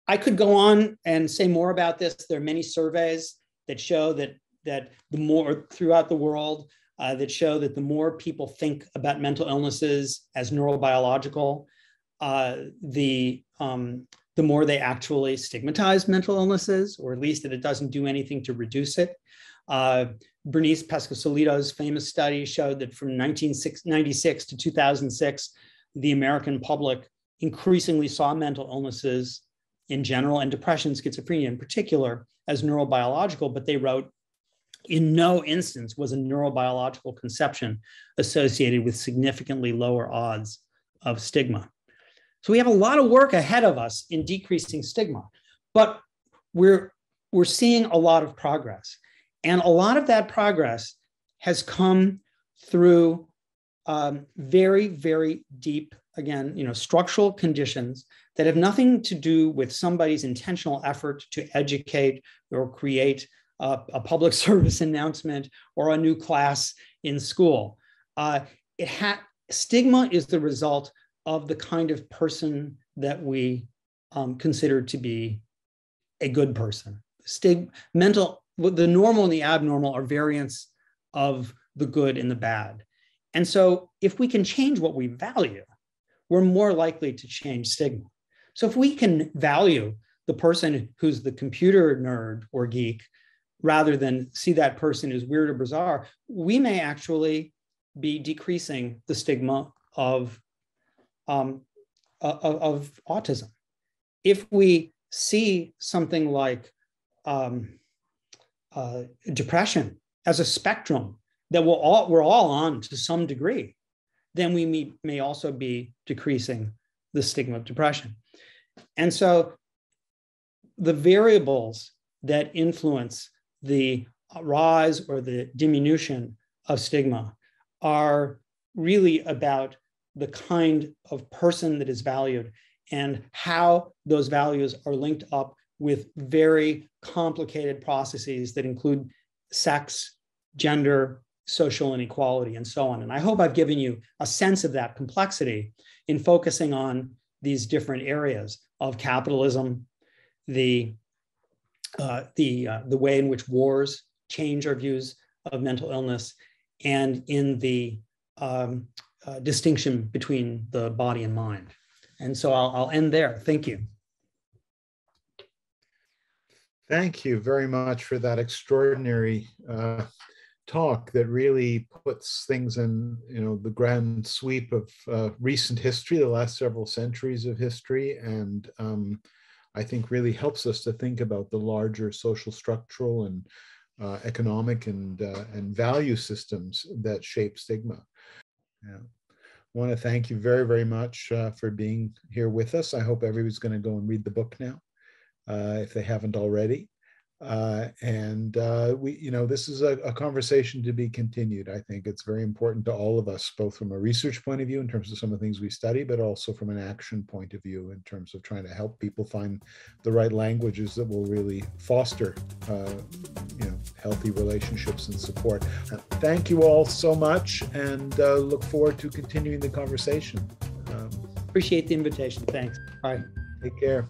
I could go on and say more about this. There are many surveys that show that that the more throughout the world, uh, that show that the more people think about mental illnesses as neurobiological, uh, the um, the more they actually stigmatize mental illnesses, or at least that it doesn't do anything to reduce it. Uh, Bernice Pescosolido's famous study showed that from 1996 to 2006, the American public increasingly saw mental illnesses in general and depression, schizophrenia in particular, as neurobiological, but they wrote in no instance was a neurobiological conception associated with significantly lower odds of stigma. So we have a lot of work ahead of us in decreasing stigma, but we're, we're seeing a lot of progress. And a lot of that progress has come through um, very, very deep, again, you know, structural conditions that have nothing to do with somebody's intentional effort to educate or create a, a public service announcement or a new class in school. Uh, it ha- stigma is the result of the kind of person that we um, consider to be a good person. Stig- mental, the normal and the abnormal are variants of the good and the bad. And so, if we can change what we value, we're more likely to change stigma. So, if we can value the person who's the computer nerd or geek rather than see that person as weird or bizarre, we may actually be decreasing the stigma of um, of, of, autism. If we see something like um, uh, depression as a spectrum that we're all, we're all on to some degree, then we may, may also be decreasing the stigma of depression. And so the variables that influence the rise or the diminution of stigma are really about the kind of person that is valued and how those values are linked up with very complicated processes that include sex, gender, social inequality, and so on. And I hope I've given you a sense of that complexity in focusing on these different areas of capitalism, the uh, the uh, the way in which wars change our views of mental illness, and in the um, uh, distinction between the body and mind. And so I'll, I'll end there. Thank you. Thank you very much for that extraordinary uh, talk that really puts things in you know the grand sweep of uh, recent history, the last several centuries of history, and um, I think really helps us to think about the larger social, structural, and uh, economic and uh, and value systems that shape stigma. Yeah. I want to thank you very, very much uh, for being here with us. I hope everybody's going to go and read the book now, uh, if they haven't already. Uh, and uh, we, you know, this is a, a, conversation to be continued. I think it's very important to all of us, both from a research point of view in terms of some of the things we study, but also from an action point of view in terms of trying to help people find the right languages that will really foster, uh, you know, healthy relationships and support. Uh, thank you all so much, and uh, look forward to continuing the conversation. Um, Appreciate the invitation. Thanks. Bye. Take care.